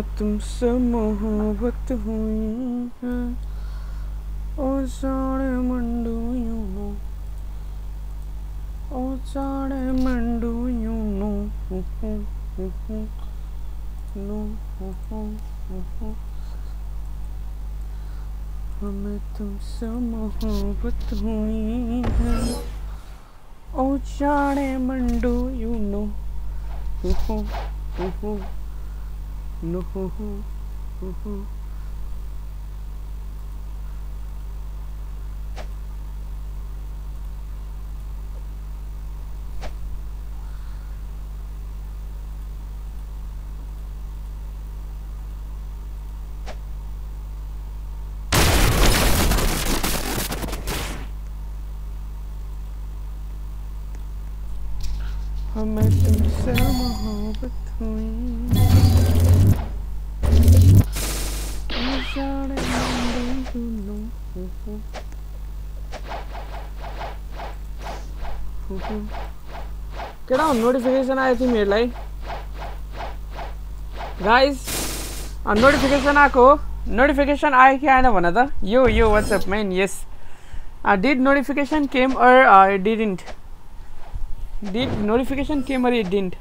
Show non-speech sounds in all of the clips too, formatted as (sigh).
तुमसे मोहब्बत हुई है और सारे मंडू यूनो और सारे मंडू यू नो नो हमें तुमसे मोहब्बत हुई है, ओ चाड़े मंडू यू नो हो हो No. केटा नोटिफिकेसन आयो तिमीहरूलाई गाइस नोटिफिकेसन आएको नोटिफिकेसन आयो कि आएन भन त यो यो what's up man yes did notification came or didn't did notification came or didn't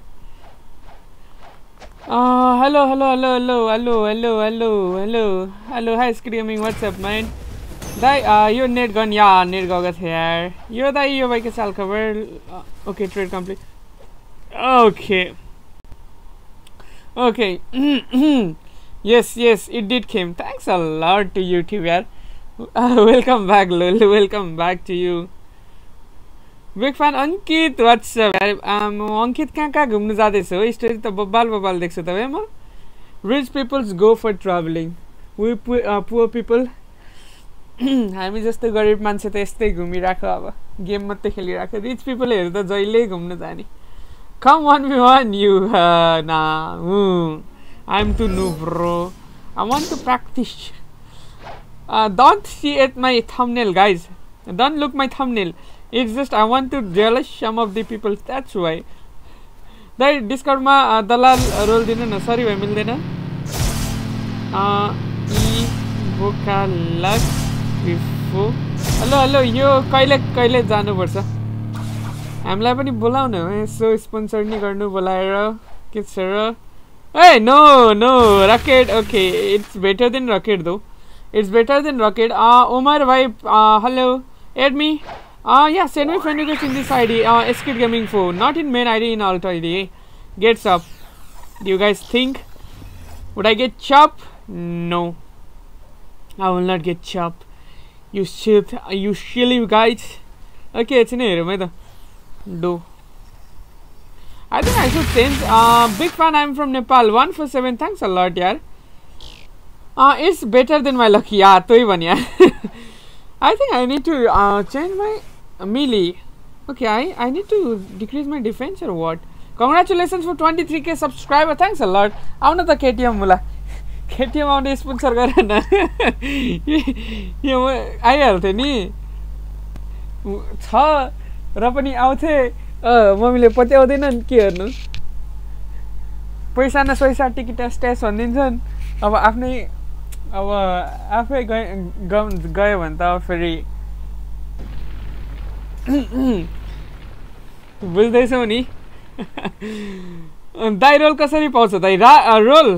hello hello hello hello hello hello hello hello hello hi Skid gaming what's up man दाइ यो net gun या net गएको थियो यार। यो दाइ यो भाइको साल खबर? Okay trade complete okay okay (clears throat) yes yes it did came. Thanks a lot to youtube yaar uh, (laughs) welcome back lol (laughs) welcome back to you. Big fan Ankit what's up म अङ्कित कहाँ कहाँ घुम्नु जाँदैछु हो स्टोरी त बब्बाल बब्बाल देख्छु तपाईँ म rich peoples go for travelling we poor people हामी जस्तो गरिब मान्छे त यस्तै घुमिरहेको अब गेम मात्रै खेलिरहेको रिच पिपलहरू त जहिल्यै घुम्नु जाने Come one me one you uh, nah. Mm. I'm too new bro. I want to practice. Uh, don't see at my thumbnail guys. Don't look my thumbnail. It's just I want to jealous some of the people. That's why. दाइ डिस्काउन्टमा दलाल role दिनु न e भाइ मिल्दैन before. Hello, hello. You kailak kailak zano जानुपर्छ हामीलाई पनि बोलाउन यसो स्पोन्सर नि गर्नु बोलाएर के छ र ए no no rocket okay it's better than rocket though it's better than rocket Umar भाइ hello add me yeah send me friend request in this ID Skid gaming phone not in main ID in alt ID gets up you guys think would I get chop no I will not get chop you सिल यु सिल you guys okay एकछिनै हेरौँ है त Do. I think I should change. Uh, big fan. I'm from Nepal. One for seven. Thanks a lot, yaar. Uh, it's better than my luck. Yeah, toi ban yaar. I think I need to uh, change my melee. Okay, I, I need to decrease my defense or what? Congratulations for 23k subscriber. Thanks a lot. आउन त KTM मुला KTM आउने sponsor गरेर न यो आइहाल्थ्यो नि र पनि आउँथे। मम्मीले पत्याउँदैनन् के हेर्नु? पैसा न पैसा टिकट स्ट्यास भनिदिन्छन्। अब आफ्नै अब आफै गए गयो भने त फेरि बुझ्दैछौ नि। (laughs) दाइ रोल कसरी पाउँछ दाइ रा रोल?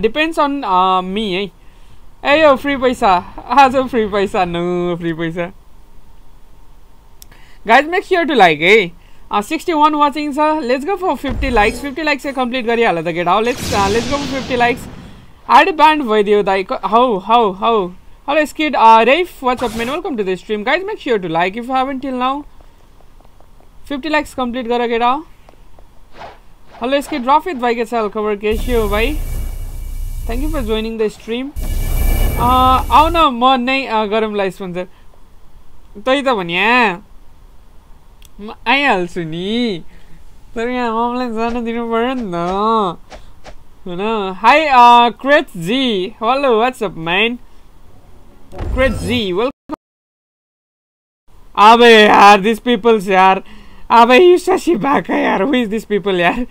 डिपेन्ड्स अन मी है। ए यो फ्री पैसा। आज फ्री पैसा नो फ्री पैसा। Guys make sure to like है सिक्सटी वान वाचिङ छ let's go for fifty likes fifty likes complete गरिहाल्यो त केटा हो let's let's go for fifty likes ID banned भइदियो दाइ हौ हौ हौ hello Skid ref what's up man welcome to the stream guys make sure to like if haven't till now fifty likes complete गर केटा hello Skid रफित भाइ के छ खबर के हो भाइ thank you for joining the stream आउन म नै गरौँला स्पोन्सर तै त भने म आइहाल्छु नि तर यहाँ ममलाई जान दिनु पऱ्यो नि त होइन hi crazy hello what's up man crazy welcome अब यार दिस पिपल्स यार अब यु शशी भाका यार हु इज दिस पिपल यार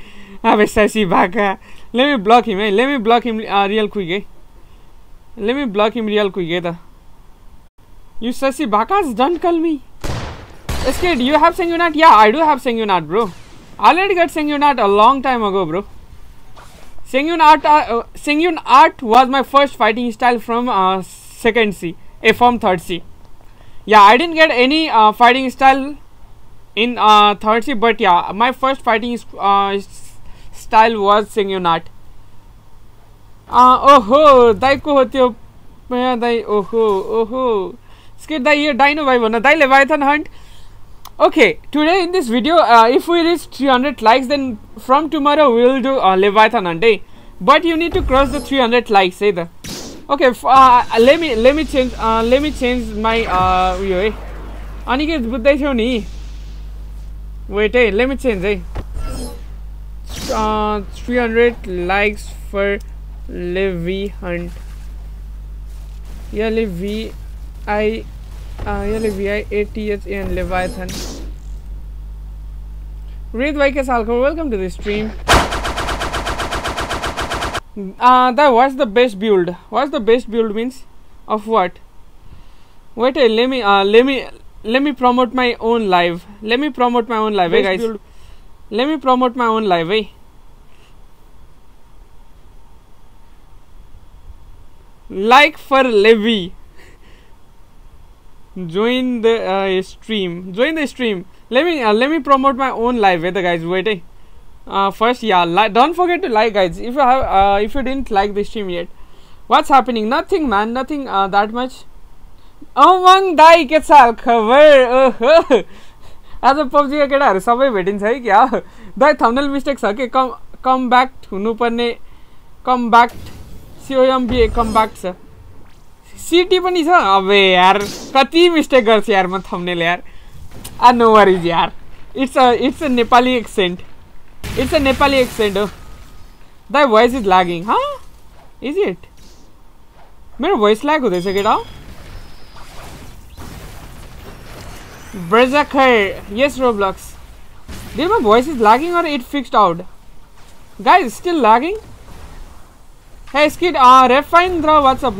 अब शशी भाका लेमि ब्लक हिम है lemme block him real quick है lemme block him real quick है त यु शशी भाका don't call me Skid, you have Sanguinat? Yeah, I do have Sanguinat, bro. I already got Sanguinat a long time ago, bro. Sengyun Art, uh, Sengyun Art was my first fighting style from uh, second C, a from third C. Yeah, I didn't get any uh, fighting style in uh, third C, but yeah, my first fighting uh, style was Sengyun Art. Uh, ओहो दाइको हो त्यो दाइ ओहो ओहो skit दाइ यो dino भाइ भन दाइ leviathan hunt Okay, today in this video, uh, if we reach 300 likes, then from tomorrow we will do uh, Leviathan on day. But you need to cross the 300 likes either. Okay, uh, uh, let me let me change uh, let me change my uh, UI. Aniket, buddhai thyo ni. Wait, let me change. it. Uh, 300 likes for Levi Hunt. Yeah, Levi I uh, yeah Levi ATHN Leviathan Read Vaika Salko, welcome to the stream. Uh, that what's the best build? What's the best build means? Of what? Wait, uh, let me uh, let me let me promote my own live. Let me promote my own live, hey guys. Build. Let me promote my own live, hey. Like for Levi Join the uh, stream. Join the stream let me uh, let me promote my own live wait guys wait eh? uh, first yeah like don't forget to like guys if you have uh, if you didn't like the stream yet what's happening nothing man nothing uh, that much अमङ दाई के छ खबर ओहो आज पब्जीका केटाहरू सबै भेटिन्छ है क्या दाई थम्नेल मिस्टेक छ कि कम कम ब्याक हुनुपर्ने कम ब्याक सिओएमबी कम ब्याक छ सिटी पनि छ। अबे यार कति मिस्टेक गर्छ यार म थम्नेल यार। आ नो वरिज यार। It's a it's a Nepali accent it's a Nepali accent हो। दाइ भोइस इज़ लाग्गिङ हँ इज़ इट मेरो भोइस ल्याग हुँदैछ केटा ब्रेजाखर yes Roblox Dude, my voice is lagging or it fixed out Guys, still lagging? Hey, Skid, uh, Refine Draw, what's up.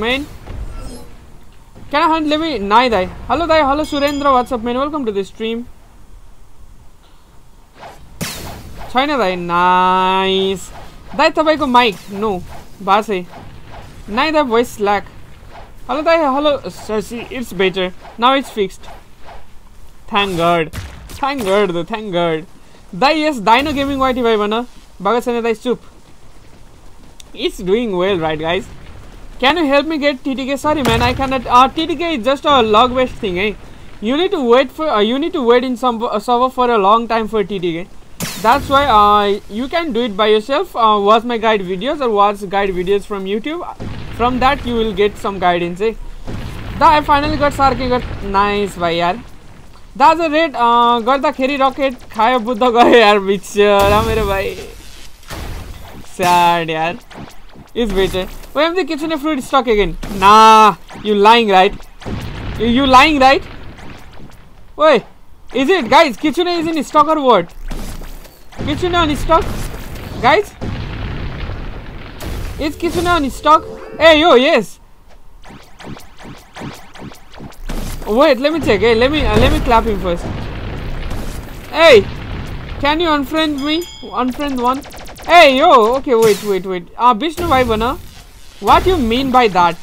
Can I hunt Levi? Nai Dai. Hello Dai, hello Surendra, what's up man? Welcome to the stream. छैन दाइ nice दाइ तपाईँको mic no भएको छै नाइ the voice lack hello Dai hello Cersei it's better now it's fixed thank God thank God the thank God Dai yes दाइनो gaming वाइटी भाइ भन भएको छैन दाइ चुप it's doing well right guys Can you help me get TTK? Sorry, man, I cannot. Uh, TTK is just a log-based thing, eh? You need to wait for. Uh, you need to wait in some uh, server for a long time for TTK. That's why uh, you can do it by yourself. Uh, watch my guide videos or watch guide videos from YouTube. From that, you will get some guidance, eh? Da, I finally got Sarki. Got nice, भाई यार. दाजु red गर्दाखेरि rocket खायो बुद्ध गयो यार बिचरा मेरो भाइ स्याड यार is waited. Why am the kitchen a fruit stock again? Nah, you lying, right? You, lying, right? Wait, is it? Guys, kitchen is in stock or what? Kitchen on stock? Guys? Is kitchen on stock? Hey, yo, yes. Wait, let me check. Hey, let me uh, let me clap him first. Hey, can you unfriend me? Unfriend one. Hey, yo, okay, wait, wait, wait. Ah, uh, Vishnu bhai bana. What you mean by that?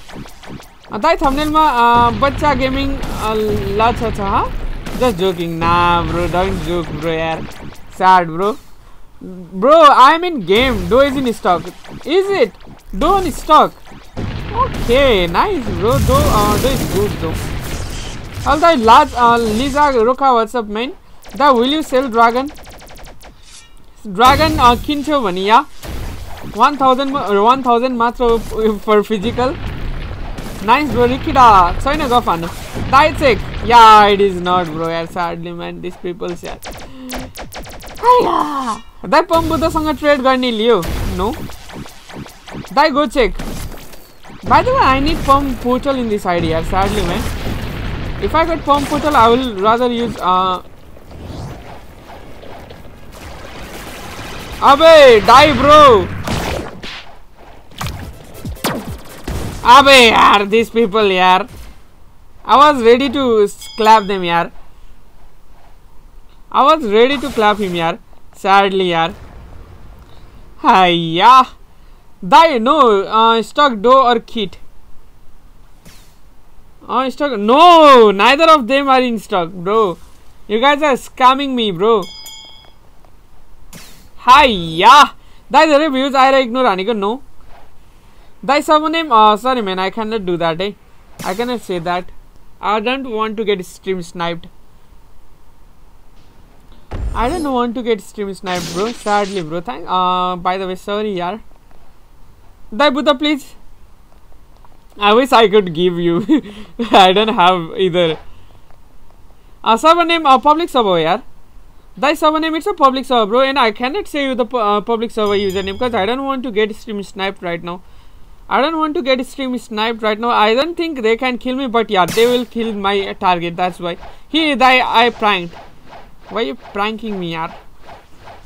Uh, thumbnail ma uh, bachcha gaming uh, la cha cha, huh? Just joking. Nah, bro, don't joke, bro, yaar. Sad, bro. Bro, I'm in game. Do is in stock. Is it? Do in stock. Okay, nice, bro. Do, uh, do is good, though. Although, large, uh, ah, Liza Roka, what's up, man? That will you sell dragon? Dragon dragon किन्छौ भने या one thousand one thousand मात्र फर physical nice bro रिकिडा छैन गफ हान्नु दाइ check या it is not bro यार sadly म्यान this people's यार दाइ पम्प बुद्धसँग ट्रेड गर्ने लियो no Dai go check by the I need pump portal in this ID यार स्याडली म्यान if I gut pump portal I will rather use अबे die bro अबे यार this people यार I was ready to clap them यार I was ready to clap him यार sadly यार हाया दाई नो स्टक डो और kit Uh, stock. No, neither of them are in stock, bro. You guys are scamming me, bro. Hiya! That is the reviews. I ignore Anika. No. Is someone name. Uh, sorry, man. I cannot do that. Eh? I cannot say that. I don't want to get stream sniped. I don't want to get stream sniped, bro. Sadly, bro. Thank. Uh, by the way, sorry, yaar. Dai Buddha, please. I wish I could give you. (laughs) I don't have either. Uh, server name, uh, public server. Thy server name, it's a public server, bro, and I cannot say you the pu- uh, public server username because I don't want to get stream sniped right now. I don't want to get stream sniped right now. I don't think they can kill me, but yeah, they will kill my target. That's why. He, thy, I pranked. Why you pranking me, yaar?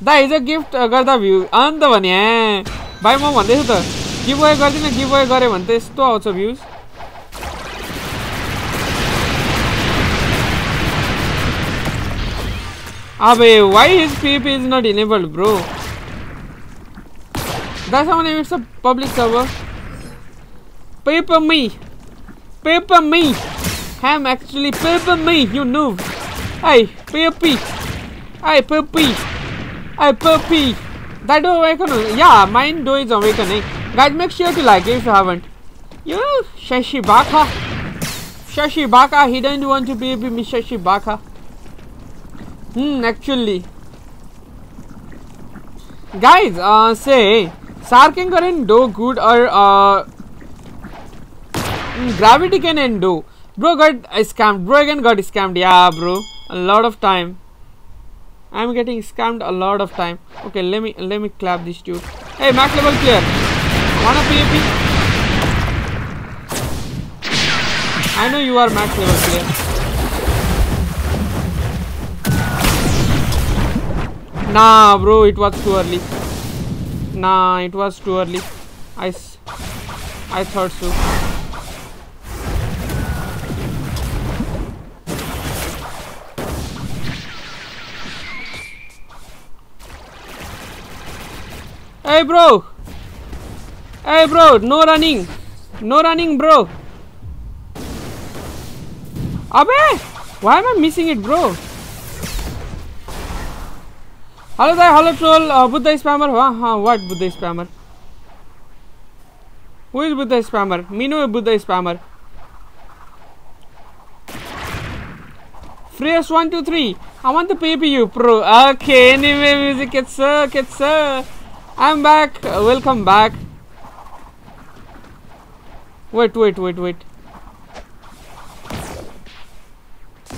दा हिजो gift गर्दा view अन्त भने भाइ म भन्दैछु त give वे गर्दिनँ गिभ वे गरेँ भने त यस्तो आउँछ views Abe, why his PP is not enabled, bro? That's how many it's a public server. Paper me! Paper me! I'm actually paper me, you noob! Hey, paper! Hey, paper! Hey, paper! That do awaken? Yeah, mine do is awakening. Guys, make sure to like if you haven't. You Shashi Baka. Shashi Baka, he doesn't want to be with me, Shashi Baka. Hmm, actually. Guys, uh, say, Sarking can do good or uh, mm, Gravity can end do. Bro got scammed. Bro again got scammed. Yeah, bro. A lot of time. I'm getting scammed a lot of time. Okay, let me let me clap this dude. Hey, max level clear. Wanna PvP? I know you are max level player. Nah, bro, it was too early. Nah, it was too early. I, I thought so. Hey, bro. Hey, bro, no running. No running, bro. Abe, why am I missing it, bro? Hello there, hello troll, uh, Buddha spammer. Huh? Huh, what Buddha spammer? Who is Buddha spammer? Mino is Buddha spammer. Fresh one two three. I want the PPU pro. Okay, anyway, music, it's sir, it's sir. I'm back. Uh, welcome back. Wait, wait, wait, wait.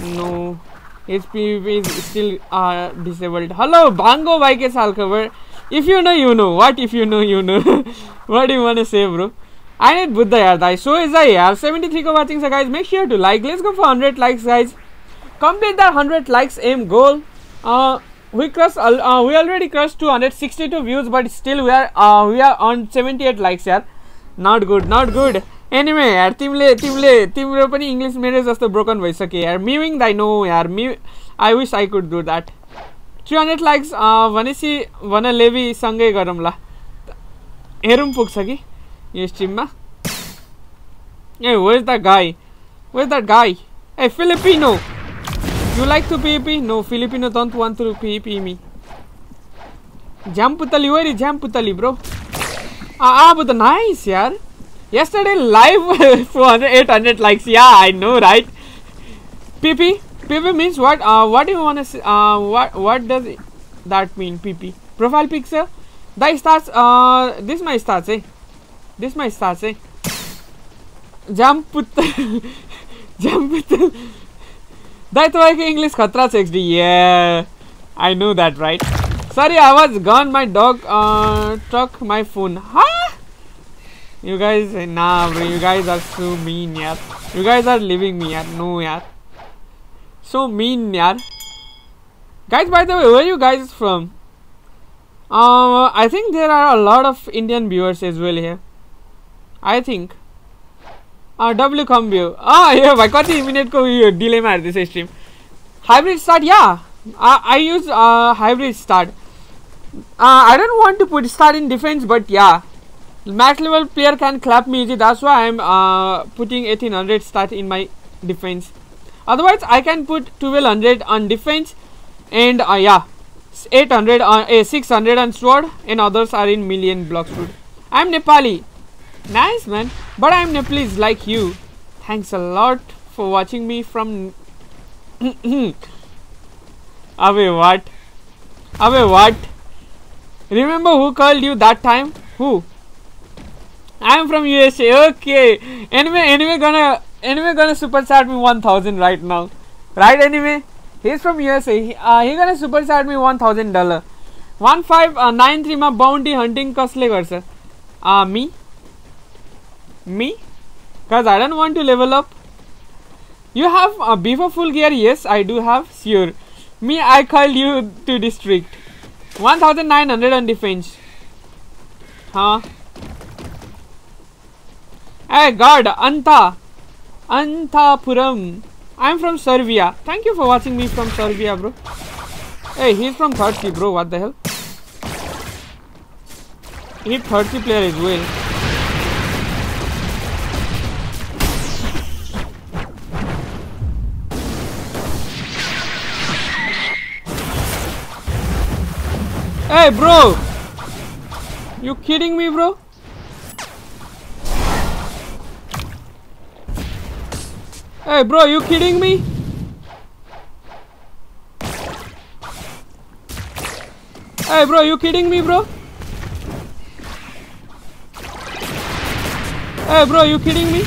No. HPV is still uh, disabled. Hello, Bango Bike Sal cover. If you know, you know. What if you know, you know. (laughs) what do you want to say, bro? I need Buddha yaar, dai. So is I yaar. 73 ko watching, guys. Make sure to like. Let's go for 100 likes, guys. Complete that 100 likes aim goal. Uh, we crossed. Uh, we already crossed 262 views, but still we are uh, we are on 78 likes yaar. Not good, not good. Anime यार, तिमीले तिमीले, तिम्रो पनि English मेरो जस्तो broken भइसक्यो यार। म्युङ दाइ no यार। Mu I wish I could do that three hundred likes भनेपछि भन लेबीसँगै गरौँ ल। हेरौँ पुग्छ कि यो स्ट्रिममा a ways the guy ways the guy a Filipino you like to PvP no Filipino don't want to PvP me झ्यामपुतली very झ्यामपुतली ब्रो आ अब त नाइस यार। Yesterday live (laughs) 400, 800 likes. Yeah, I know, right? PP, PP means what? Uh, what do you want to say? Uh, what what does it, that mean? PP profile picture. The starts. Uh, this my starts, eh? This my starts, eh? Jump put, (laughs) jump put. That's why English khatra XD. Yeah, I know that, right? Sorry, I was gone. My dog uh took my phone. Huh? You guys, nah bro, you guys are so mean yaar. You guys are leaving me yaar, no yaar. So mean yaar. Guys, by the way, where are you guys from? Uh, I think there are a lot of Indian viewers as well here. I think. Uh, w combo. Ah, yeah, why can't minute ko delay my this stream. Hybrid start, yeah. I use uh, hybrid start. Uh, I don't want to put start in defense, but yeah max level player can clap me easy. That's why I'm uh, putting 1800 stat in my defense. Otherwise, I can put 1200 on defense, and uh, yeah, 800 on uh, 600 on sword, and others are in million blocks. I'm Nepali. Nice man, but I'm Nepalese like you. Thanks a lot for watching me from. (coughs) Away what? Away what? Remember who called you that time? Who? I'm from USA. Okay. Anyway, anyway, gonna anyway gonna superchat me 1000 right now. Right? Anyway, he's from USA. He, uh, he gonna superchat me 1000 dollar. One five nine थ्रीमा bounty hunting कसले गर्छ मी मी कज आई don't want to level up you have before full gear yes I do have sure me, I called you to district. 1900 on defense. Huh? Hey God, Anta. Antapuram. I'm from Serbia. Thank you for watching me from Serbia, bro. Hey, he's from 30, bro. What the hell? He's 30 player as well. Hey, bro! You kidding me, bro? Hey, bro, you kidding me? Hey, bro, you kidding me, bro? Hey, bro, you kidding me?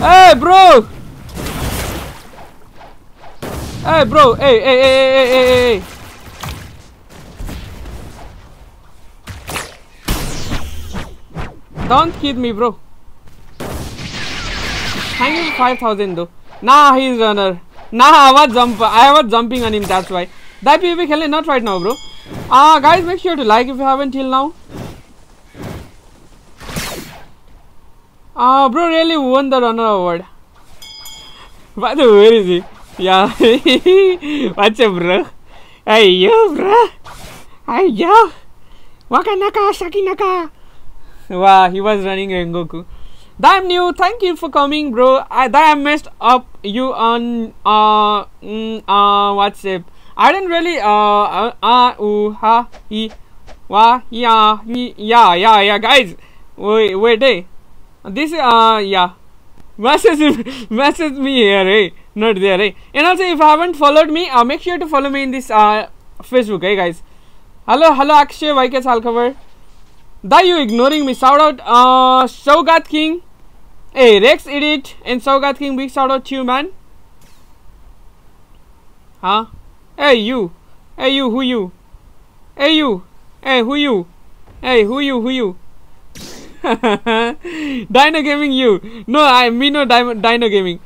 Hey, bro! Hey, bro. Hey, hey, hey, hey, hey, hey, hey. Don't kid me, bro. Thank you 5000 though. Nah, he's runner. Nah, I was jump. I was jumping on him. That's why. That PvP killing not right now, bro. Ah, uh, guys, make sure to like if you haven't till now. Ah, uh, bro, really won the runner award. By the way, where is he? Yeah. (laughs) What's up, bro? Hey, yo, bro. Hey, yo. Waka naka, Saki naka. (laughs) Wow, he was running Rengoku. Damn new, thank you for coming, bro. I I messed up you on uh mm, uh WhatsApp. I didn't really uh uh uh uh ha he wa yeah yeah yeah yeah guys. Wait wait hey. This uh yeah. Message message me here, hey not there right and also if you haven't followed me uh, make sure to follow me in this uh, facebook hey guys hello hello akshay why ke cover that you ignoring me shout out uh Shogat King hey Rex edit and Shogat King big shout out to you man huh hey you hey you who you hey you hey who you hey who you who you (laughs) Dino Gaming you no I mean no Dino Gaming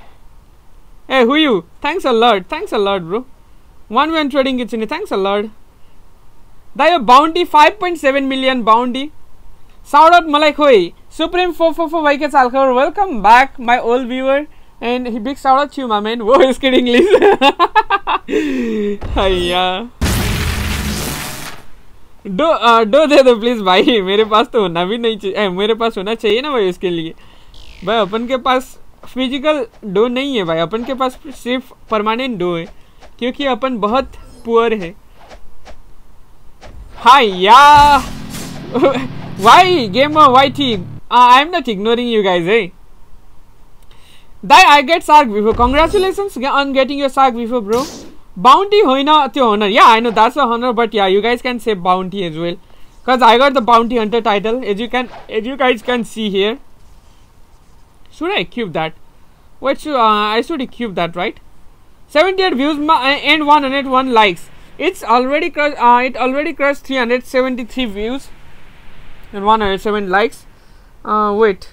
Hey, who you? Thanks a lot. Thanks a lot, bro. One man trading it's kitchen. Thanks a lot. The bounty 5.7 million bounty. साउडअप मलाई खोई। Supreme फो फो फो वाई के चालखर welcome back my old viewer and he big sound up you man who is kid English हैया dough dough दे दो please भाई। मेरे पास तो होना भी नहीं चाहिए। मेरे पास होना चाहिए ना भाई इसके लिए। भाई, अपन के पास फ़िज़िकल डो नहीं है भाई। अपन के पास सिर्फ़ परमानेंट डो है। क्योंकि अपन बहुत पुअर है। हाय या (laughs) वाई गेम वाई थी आई am not ignoring you guys है दाई I get SAARC before congratulations on getting year SAARC before bro bounty होइन त्यो हनर या I no that's a Hunar but या यु guys can save bounty as well cause I got the bounty hunter title as you can as you guys can see here should I cube that what should uh, I should cube that right 78 views uh, and 101 likes it's already crossed uh, it already crossed 373 views and 107 likes uh, wait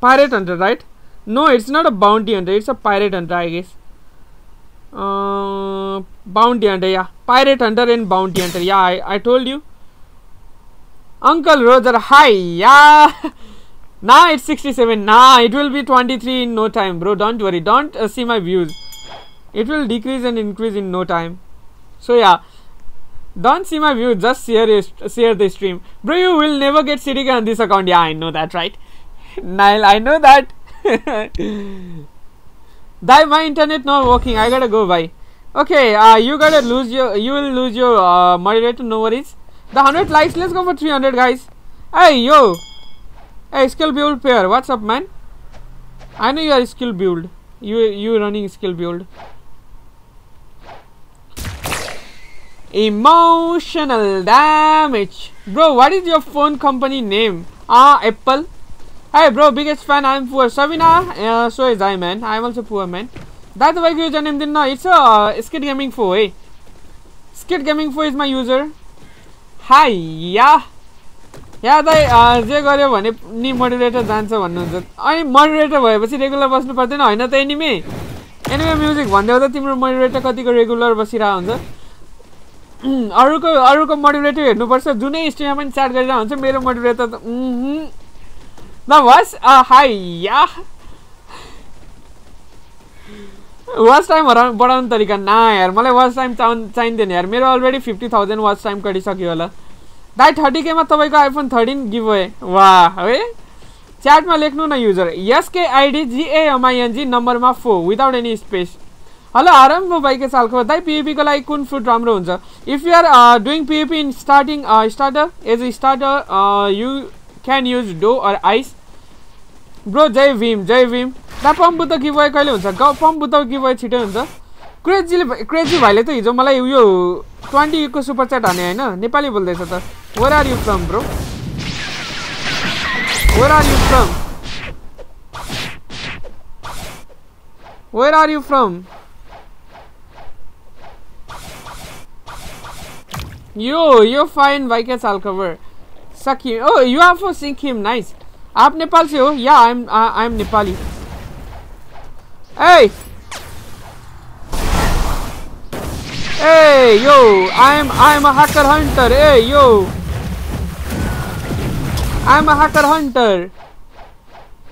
pirate hunter right no it's not a bounty hunter it's a pirate hunter I guess uh, Bounty hunter, yeah. Pirate hunter and bounty hunter. Yeah, I, I told you. Uncle Roger, hi, yeah. (laughs) Nah, it's 67. Nah, it will be 23 in no time, bro. Don't worry. Don't uh, see my views. It will decrease and increase in no time. So yeah, don't see my view, Just share share the stream, bro. You will never get CDK on this account. Yeah, I know that, right? (laughs) Nile, I know that. (laughs) Die, my internet not working. I gotta go bye. Okay, uh, you gotta lose your. You will lose your uh, moderator. No worries. The hundred likes. Let's go for 300, guys. Hey, yo. Hey, skill build pair. What's up, man? I know you are skill build. You you running skill build. Emotional damage. Bro, what is your phone company name? Ah, Apple. Hey, bro, biggest fan. I'm poor. Sabina, uh, so is I, man. I'm also poor, man. That's why you username didn't know. It's a uh, Skid Gaming 4, eh? Skid Gaming 4 is my user. Hi, yeah. या दाइ जे गर्यो भने नि मोडुरेटर जान्छ भन्नुहुन्छ अनि मोडुरेटर भएपछि regular बस्नु पर्दैन होइन त एनिमे एनिमे म्युजिक भन्दै त तिम्रो मोडुरेटर कतिको रेगुलर बसिरहेको हुन्छ अरूको अरूको मोडुरेटर हेर्नुपर्छ। जुनै स्ट्रिममा पनि चार्ट गरिरहेको हुन्छ मेरो मोडुरेटर त ल हाई या। वाच टाइम बढाउने तरिका ना यार। मलाई वाच टाइम चाहिँदैन यार। मेरो already fifty thousand watch time कटिसक्यो होला। दाइ थर्टी केमा तपाईँको आइफोन थर्टिन गिभ वा है। च्याटमा लेख्नु न user SK ID G M I N G नम्बरमा four without any space hello आरम्भ बाइके सालको दाइ पिएपीको लागि कुन फुड राम्रो हुन्छ? If you are doing P A P in starting starter as a starter you can use dough or ice bro जय भीम जय भीम दा पम्प बुद्ध गिभ कहिले हुन्छ? पम्प बुद्ध गिभ छिटै हुन्छ। क्रेजीले क्रेजी भाइले त हिजो मलाई उयो ट्वेन्टीको सुपर च्याट हाने होइन? नेपाली बोल्दैछ त। Where are you from bro where are you from where are you from yo yo fine भाइ क्या साल खबर सिक्किम ओ you are for Sikkim nice आप नेपाल से हो या I am I am Nepali A Hey, yo, I'm I'm a hacker hunter. Hey, yo. I'm a hacker hunter.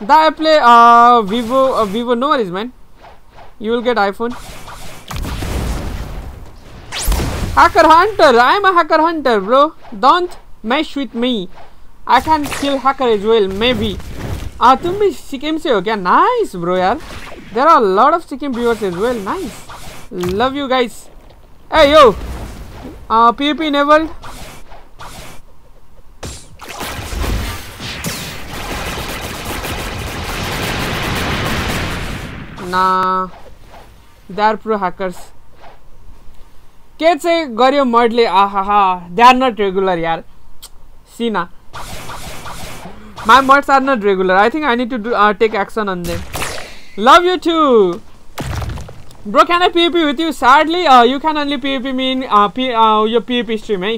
That I play uh Vivo uh, Vivo no worries man. You will get iPhone. Hacker hunter, I'm a hacker hunter bro. Don't mess with me. I can kill hacker as well, maybe. Ah, तुम भी सिक्किम से हो क्या? Nice bro यार. There are a lot of Sikkim viewers as well. Nice. Love you guys. Hey yo! Uh, PvP enabled. Nah, they are pro hackers. के गयो मडले? आहाहा they are not regular यार। सीना। My mods are not regular I think I need to take action on the love you too bro can I PvP with you sadly you can only PvP mean P yo PvP stream है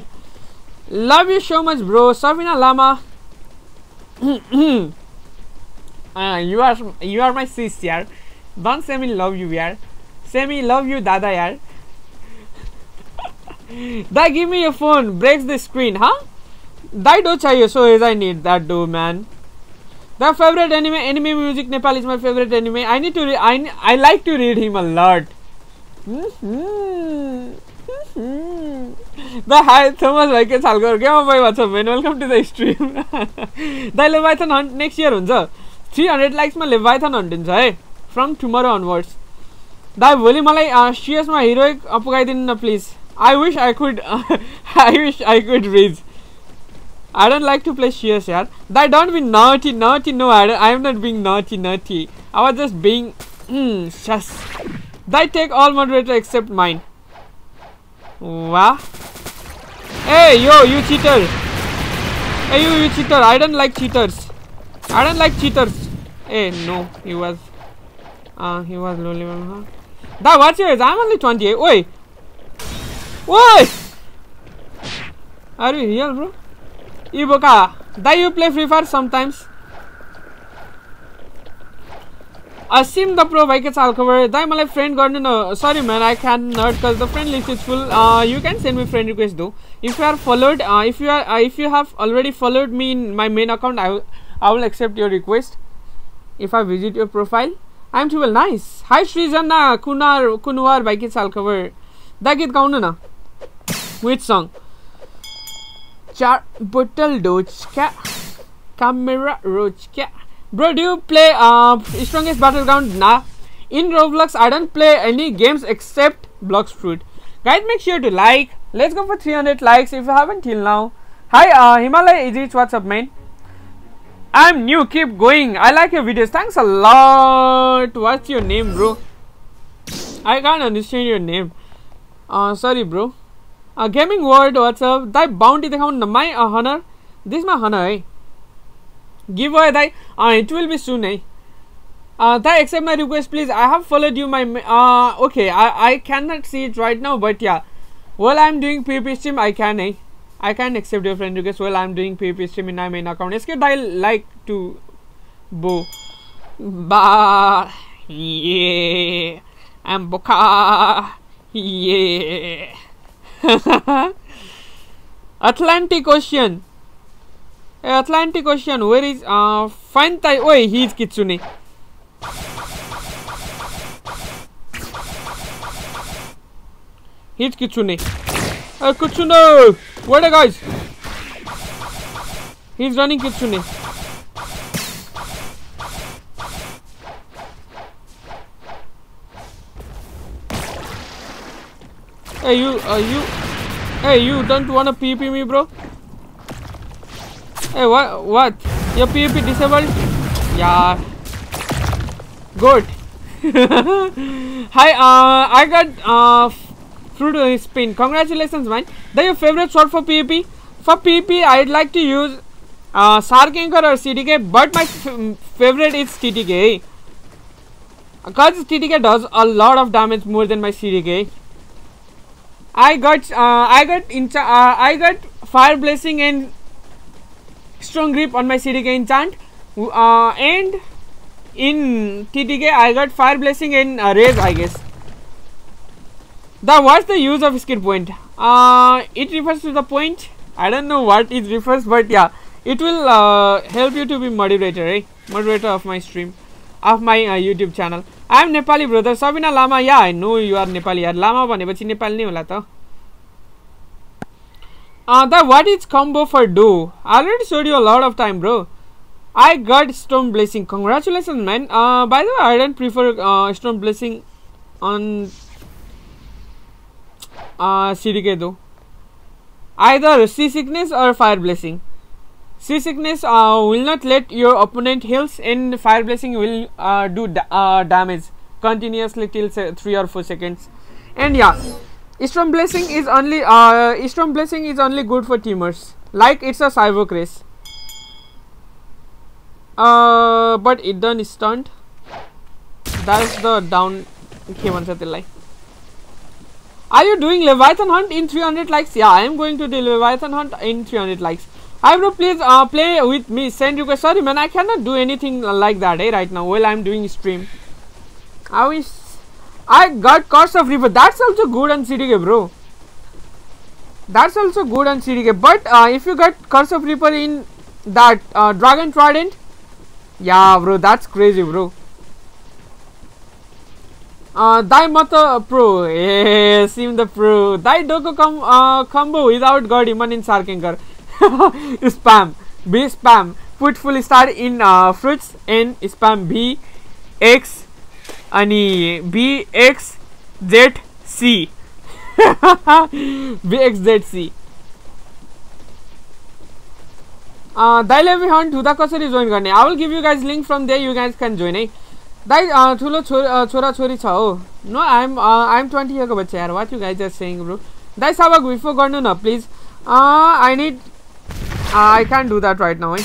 love you so much bro Sabina Lama you are you are my sis यार don't semi लभ यु यार semi लभ यु दादा यार yaar. Say me love you, dada, yaar. that give me your phone. Breaks the screen, huh? That do chahiye, so as I need that do, man. The favorite anime, anime music Nepal is my favorite anime. I need to, I, I like to read him a lot. (laughs) the hi Thomas भाइ के छालको केमा by watts up main welcome to the stream (laughs) the लेभाइथन hunt next year हुन्छ three hundred लाइक्समा लेभाइथन hunt हुन्छ है from tomorrow onwards दा भोलि मलाई सिएसमा heroic पुगाइदिनु न please I wish I could. (laughs) I wish I could raise. I don't like to play shears, yeah. That don't be naughty, naughty. No, I don't, I'm not being naughty, naughty. I was just being. Hmm, shush. They take all moderator except mine. Wah. Hey, yo, you cheater. Hey, you, you cheater. I don't like cheaters. I don't like cheaters. Hey, no, he was. Uh, he was lonely. Huh? That, what's yours? I'm only 28. Wait. Oi. Are you real, bro? Iboka, that you play Free Fire sometimes? Asim the pro भाइको चाल खबर दाइ मलाई friend गर्नु न सरी man I क्यान नट कज the friend list is full you can send me friend request दो if you are followed if you are if you have already followed me in my main account I I will accept your request if I visit your profile I am to well nice high सृजना कुनार कुनवार भाइकी चाल खबर दा गीत गाउनु न Which song? Char Buttal Dochka Camera Rochka Bro, do you play uh, Strongest Battleground? Nah. In Roblox, I don't play any games except Blox Fruit. Guys, make sure to like. Let's go for 300 likes if you haven't till now. Hi, uh, Himalaya Idris, what's up, man? I'm new, keep going. I like your videos. Thanks a lot. What's your name, bro? I can't understand your name. Uh, sorry, bro uh gaming world what's up? That bounty the my uh, honor. This is my honor eh? Give away that uh, it will be soon eh? Uh, that accept my request please. I have followed you my uh okay. I i cannot see it right now but yeah. While i'm doing pvp stream i can eh? I can accept your friend request while i'm doing pvp stream in my main account. Good i like to bo. Ba. Yeah. I'm boka yeah (laughs) atlantic ocean Atlantic Ocean, where is uh find tai oi he is Kitsune. He's Kitsune. Uh, Kitsune! The guys? He's running Kitsune. Hey you, uh, you, hey you don't wanna PP me bro? Hey, what? What? Your PvP disabled? Yeah. Good. (laughs) Hi, uh, I got uh, fruit spin. Congratulations, man. That your favorite sword for PvP? For PvP, I'd like to use uh, Shark Anchor or CDK, but my favorite is TTK. Because TTK does a lot of damage more than my CDK. I got uh, I got uh, I got fire blessing and strong grip on my CDK enchant. Uh, and in TTK I got fire blessing and uh, raise I guess. The what's the use of skill point? Uh, it refers to the point. I don't know what it refers but yeah it will uh, help you to be moderator eh? moderator of my stream of my YouTube channel I'm Nepali brother Sabina Lama yeah I know you're Nepali यार लामा भनेपछि नेपाली नै होला त the what is combo for dough already sold you lord of time bro I got stone blessing congratulation man bye the I don't prefer stone blessing on C D K though either seasickness or fire blessing Seasickness uh, will not let your opponent heals and Fire Blessing will uh, do da uh, damage continuously till 3 or 4 seconds. And yeah, Storm Blessing is only uh, Storm Blessing is only good for teamers. Like it's a Cyber Craze. Uh, but it done stunned. That's the down. Are you doing Leviathan Hunt in 300 likes? Yeah, I am going to do Leviathan Hunt in 300 likes. I will please uh, play with me. Send request. Sorry, man, I cannot do anything like that eh, right now while I'm doing stream. I wish I got Curse of Reaper. That's also good on CDK, bro. That's also good on CDK. But uh, if you get Curse of Reaper in that uh, Dragon Trident, yeah, bro, that's crazy, bro. Uh, Dai Mata Pro, yeah, Sim the Pro. Dai Doko com uh, combo without God even in Shark Anchor. (laughs) spam, B spam. Put full star in uh, fruits. And spam. B X अनि बिएक्सजेडसी बिएक्सजेडसी दाइले hunt हुँदा कसरी join गर्ने I will give you guys link from there you guys can join है दाइ ठुलो छोरा छोराछोरी छ हो नो आइएम आइएम ट्वेन्टी इयरको बच्चा यार what you guys are saying दाइ साबाग बिफोर गर्नु न please I need I can't do that right now. Eh?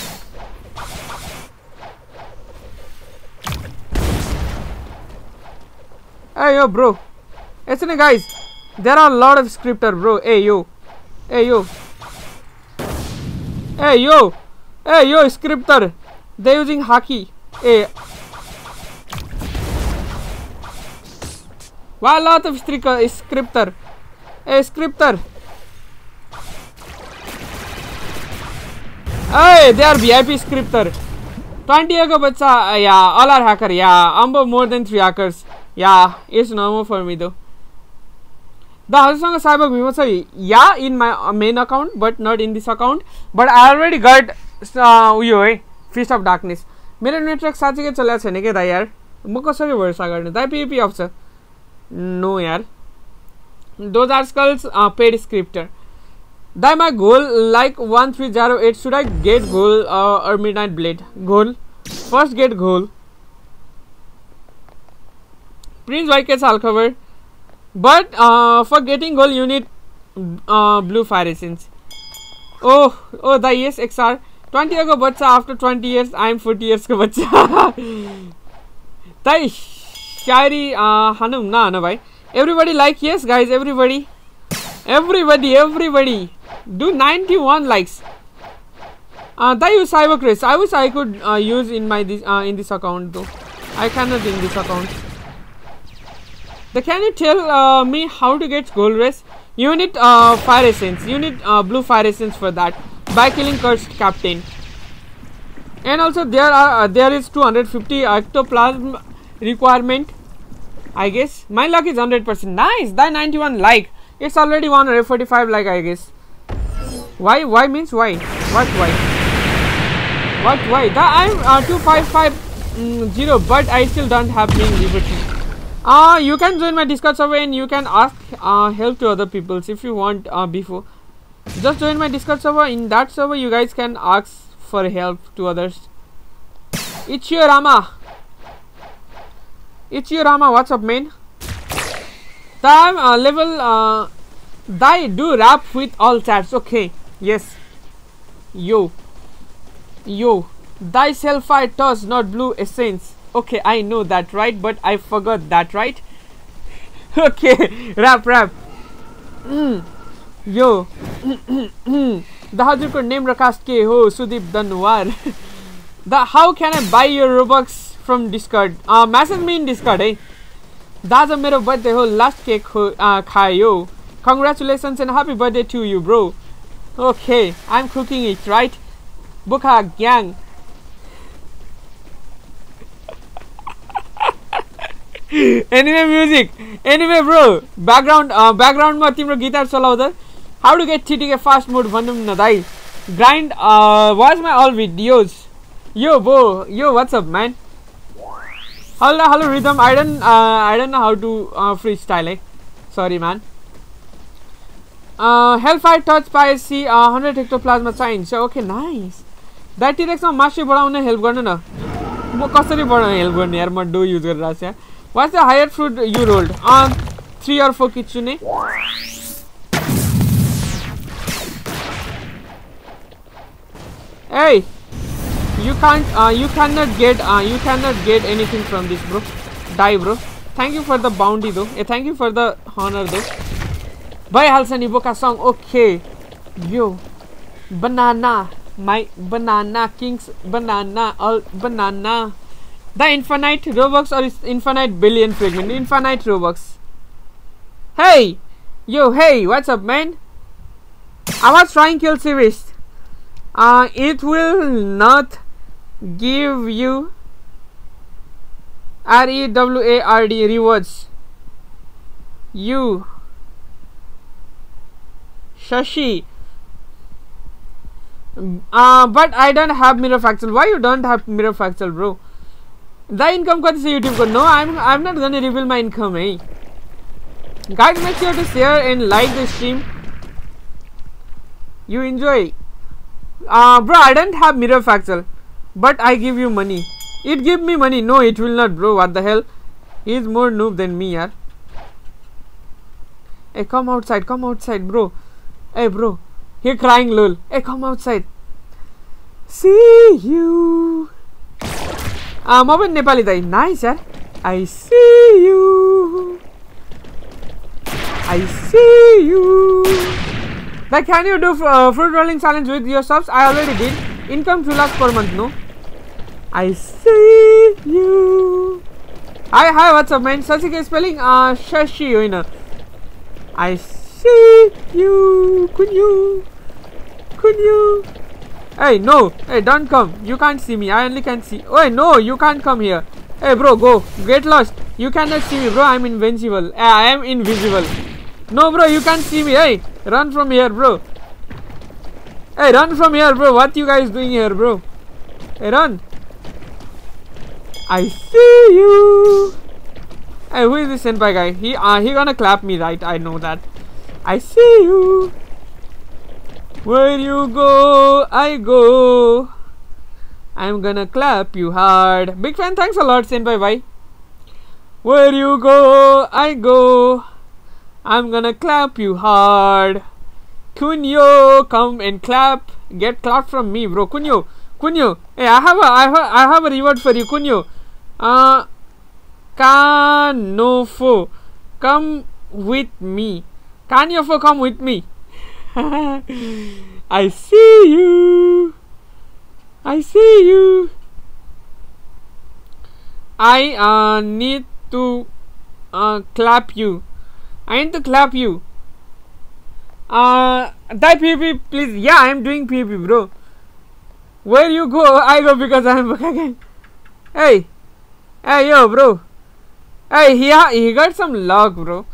Hey yo bro. Listen guys. There are a lot of scripter bro. Hey yo. Hey yo. Hey yo. Hey yo scripter. They're using hockey. Hey. Why a lot of uh, scripter? Hey scripter. Hey, they are VIP scripter. 20 year bacha, yeah, all are hacker, yeah. Ambo more than 3 hackers. Yeah, it's normal for me though. The Hazusanga Cyber say, yeah, in my main account, but not in this account. But I already got uh, उयो है fist of darkness मेरो network साँच्चीकै चलेको छैन क्या दाइ यार म कसरी भरोसा गर्ने दाइ पिपी आउँछ नो यार those are skulls paid scripter Daima goal like 1308 should I get ghoul uh, or midnight blade? Ghoul first get ghoul Prince white gets cover but uh, for getting ghoul you need uh, blue fire essence oh oh the yes XR 20 year but after 20 years I am 40 years ko bacha tai shayari hanum na bhai everybody like yes guys everybody. Everybody everybody do 91 likes. Uh, that use cyber chris i wish i could uh, use in my this uh, in this account though. I cannot in this account. The can you tell uh, me how to get gold race you need uh, fire essence. You need uh, blue fire essence for that. By killing cursed captain. And also there are uh, there is 250 ectoplasm requirement. I guess. My luck is 100 percent. Nice! That 91 like. It's already 145 like i guess why why means why? What why? What why? That i'm uh, 255 mm, but i still don't have being liberty. Uh you can join my discord server and you can ask uh, help to other peoples if you want uh, before. Just join my discord server. In that server you guys can ask for help to others. It's your rama. It's your rama. What's up man time uh, level uh do rap with all chats. Okay yes yo yo thy self fight toss not blue essence okay i know that right but i forgot that right (laughs) okay rap rap mm. यो (clears throat) दाजुको name र cast के हो Sudeep Danwar (laughs) the how can I by year Robux from discard message main discard है दाजु मेरो birthday हो last cake हो खायो congratulations end happy birthday to you bro Okay, I'm cooking it, right? Boka Gang. (laughs) anime music, anime bro. Background, uh, background ma timro guitar solo. da. How to get TTK fast mode bhanum nadai? Grind, uh, watch my all videos. Yo, bro, yo, what's up, man? Hello, hello, rhythm. I don't, uh, I don't know how to uh, freestyle. Eh? Sorry, man. Uh, Hellfire Torch Piracy uh, 100 Hectoplasma Sign. So, okay, nice. That T-Rex is a help one. I don't know help one. I do use it. What's the higher fruit you rolled? on 3 or 4 kitchen. Hey! You can't, uh, you cannot get, uh, you cannot get anything from this, bro. Die, bro. Thank you for the bounty, though. Thank you for the honor, though. Bye, Halsan Iboka song. Okay. Yo. Banana. My banana. King's banana. All banana. The infinite Robux or infinite billion fragment? Infinite Robux. Hey! Yo, hey, what's up, man? I was trying kill series uh, it will not give you R E W A R D rewards. You Shashi. Uh, but I don't have mirror fractal. Why you don't have mirror fractal, bro? The income cut is YouTube. No, I'm I'm not gonna reveal my income, eh? Guys, make sure to share and like the stream. You enjoy. Uh, bro, I don't have mirror fractal, but I give you money. It give me money. No, it will not, bro. What the hell? He's more noob than me, yaar. Hey, come outside. Come outside, bro. Hey, bro. He crying, lol. Hey, come outside. See you. Uh, म पनि नेपाली दाइ nice यार आई सी यु आई सी यु Like, can you do uh, fruit rolling challenge with your subs? I already did. Income 2 lakhs per month, no? I see you. Hi, hi, what's up, man? Sasika spelling uh, Shashi होइन I see you, Kunyu, Kunyu. Hey, no, hey, don't come. You can't see me. I only can see. Oh, no, you can't come here. Hey, bro, go. Get lost. You cannot see me, bro. I'm invincible. Eh, I am invisible. No, bro, you can't see me. Hey, run from here, bro. Hey, run from here, bro. What you guys doing here, bro? Hey, run. I see you. Hey, who is this senpai guy? He uh, he gonna clap me, right? I know that. I see you. Where you go, I go. I'm gonna clap you hard. Big fan, thanks a lot, senpai. Bye. Bye Where you go, I go. I'm gonna clap you hard. Kunyo, come and clap. Get clapped from me, bro. Kunyo, Kunyo. Hey, I have a, I have, I have a reward for you, Kunyo. Uh, Kanofo, come with me. Kanyofo, come with me. (laughs) I see you. I see you. I uh, need to uh, clap you. I need to clap you. Uh, that PvP, please. Yeah, I'm doing PvP, bro. Where you go, I go because I'm back (laughs) again. Hey, hey, yo, bro. Hey, he he got some luck, bro.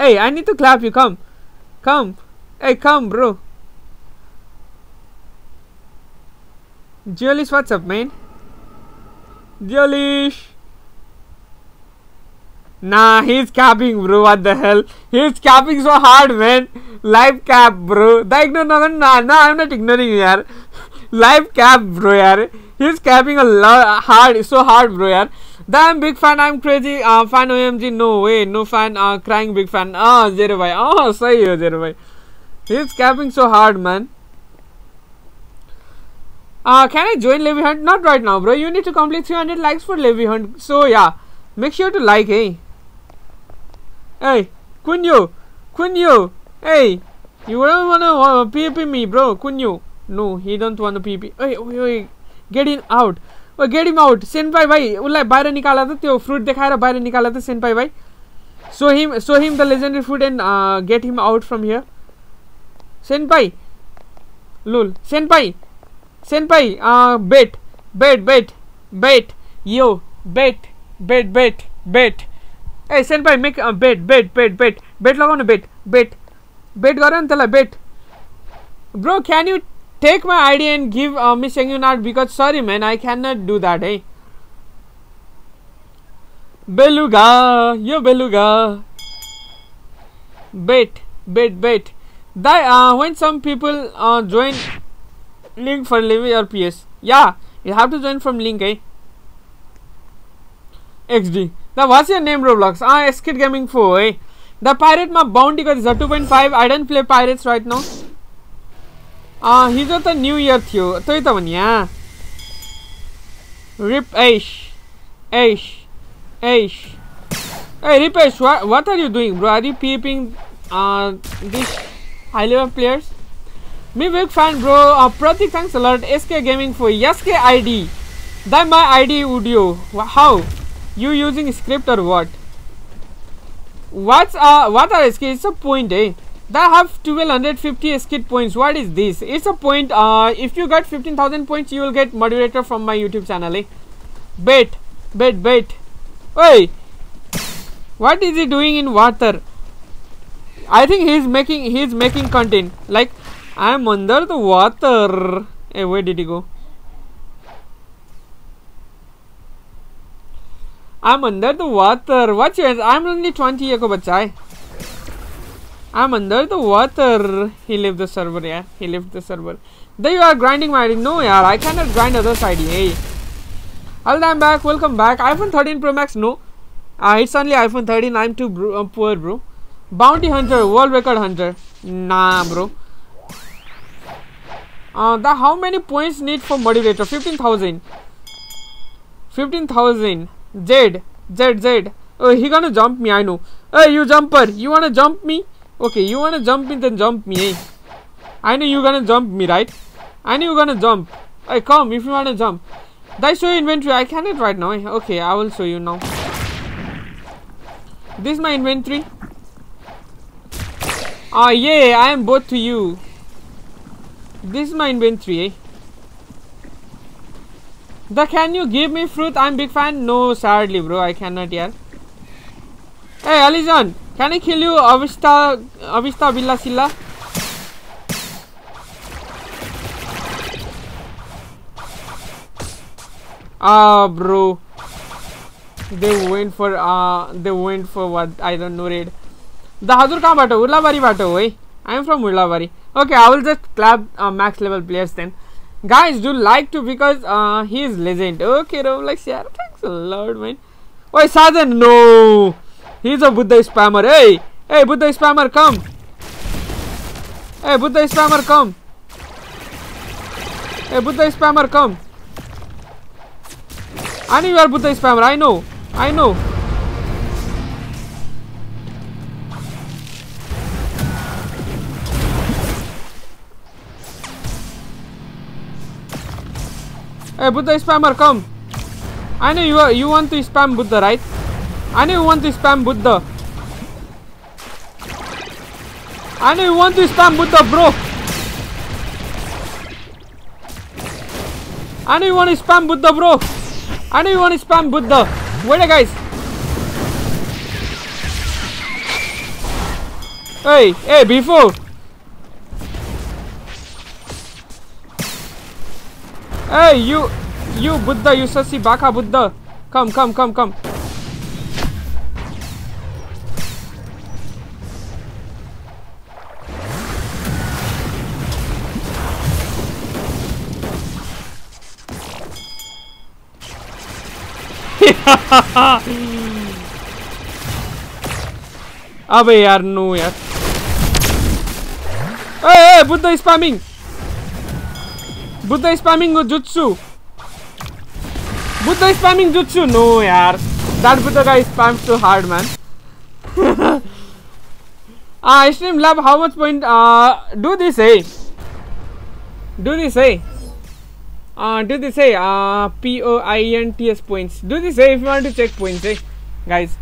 Hey, I need to clap you. Come, come. Hey, come, bro. Jolish, what's up, man? Jolish. Nah, he's capping, bro. What the hell? He's capping so hard, man. Live cap, bro. The ignore, no, nah, nah, I'm not ignoring you, yaar. (laughs) Live cap, bro, yaar. He's capping a lot hard, so hard, bro, yaar. Damn, big fan, I'm crazy. Uh, fan OMG, no way, no fan, uh, crying big fan. Ah, oh, Zero bhai. Oh, sorry, ho, Zero. He's capping so hard, man. Uh, can I join Levy Hunt? Not right now, bro. You need to complete 300 likes for Levy Hunt. So, yeah, make sure to like, hey. Hey, Kunyo, Kunyo, hey, you don't wanna uh, PP me, bro. Kunyo. No, he don't wanna PP. Hey, hey, hey, get in out. Oh get him out सेन्पाई भाइ उसलाई बाहिर निकाला त त्यो fruit देखाएर बाहिर निकाला त सेन्पाई भाइ show him show him the legendary food and get him out from here senpai lol senpai senpai bet bet bet bet yo bet bet bet bet A senpai make bet bet bet bet bet लगाउनु bet bet bet त्यसलाई bet bro can you take my ID and give uh, me Sanguine Art because sorry man, I cannot do that, hey. Beluga, yo beluga. Bet, bet, bet. That uh, when some people uh, join link for Livy or PS, yeah, you have to join from link, eh? XD. Now what's your name Roblox? Ah, Skid Gaming 4, eh? The pirate map bounty because is 2.5. I don't play pirates right now. हिजो त new year थियो, त हो नि यहाँ। Rip S S S A Ripesh what are you doing bro are you पिपिङ this high level players me big fan bro Pratik thanks alert SK gaming for SK ID the my ID उडियो how you using script or what what's what are SK it's a point है they have 1250 skid points. What is this? It's a point uh if you got 15000 points you will get moderator from my youtube channel eh? bet bet bet. Hey what is he doing in water i think he's making he's making content. Like i'm under the water. Hey where did he go? I'm under the water. What's your i'm only 20 year old I'm under the water. He left the server, yeah. He left the server. There you are grinding my. No, yeah. I cannot grind other side. Hey. All I'm back. Welcome back. iPhone 13 Pro Max. No. Uh, it's only iPhone 13. I'm too bro, uh, poor, bro. Bounty Hunter. World Record Hunter. Nah, bro. Uh, the how many points need for moderator? 15,000. 15,000. Zed. Zed. Zed. Oh, he gonna jump me. I know. Hey, you jumper. You wanna jump me? Okay, you wanna jump me, then jump me, eh? I know you're gonna jump me, right? I know you're gonna jump. Hey, come if you wanna jump. Did I show you inventory? I cannot right now. eh? Okay, I will show you now. This is my inventory. Ah, yeah, I am both to you. This is my inventory, eh? The can you give me fruit? I'm big fan. No, sadly, bro, I cannot yet. Hey, Alizon, can I kill you, Avista, Avista Villa Silla? Ah, bro. They went for, uh, they went for what? I don't know, raid. The Hazur Khan Bato, Ullavari Bato, eh? I'm from Ullavari. Okay, I will just clap uh, max level players then. Guys, do like to because uh, he is legend. Okay, Roblox, yeah. Thanks a lot, man. Why, Southern? No! He's a Buddha spammer. Hey hey Buddha spammer come. Hey Buddha spammer come. Hey Buddha spammer come. I know you are Buddha spammer I know I know. Hey Buddha spammer, come. I know you are, you want to spam Buddha, right? I you want to spam Buddha. I you want to spam Buddha, bro. I you want to spam Buddha, bro. I you want to spam Buddha. Wait, guys. Hey, hey, before. Hey, you, you Buddha, you Sasi Baka Buddha. Come, come, come, come. अबे यार no यार ए ए Buddha spamming Buddha spamming jutsu Buddha spamming jutsu no यार buddha guy spams too hard man ah stream lab how much point uh do this hey do this hey uh do this hey uh p o i n t s points do this hey if you want to check points hey guys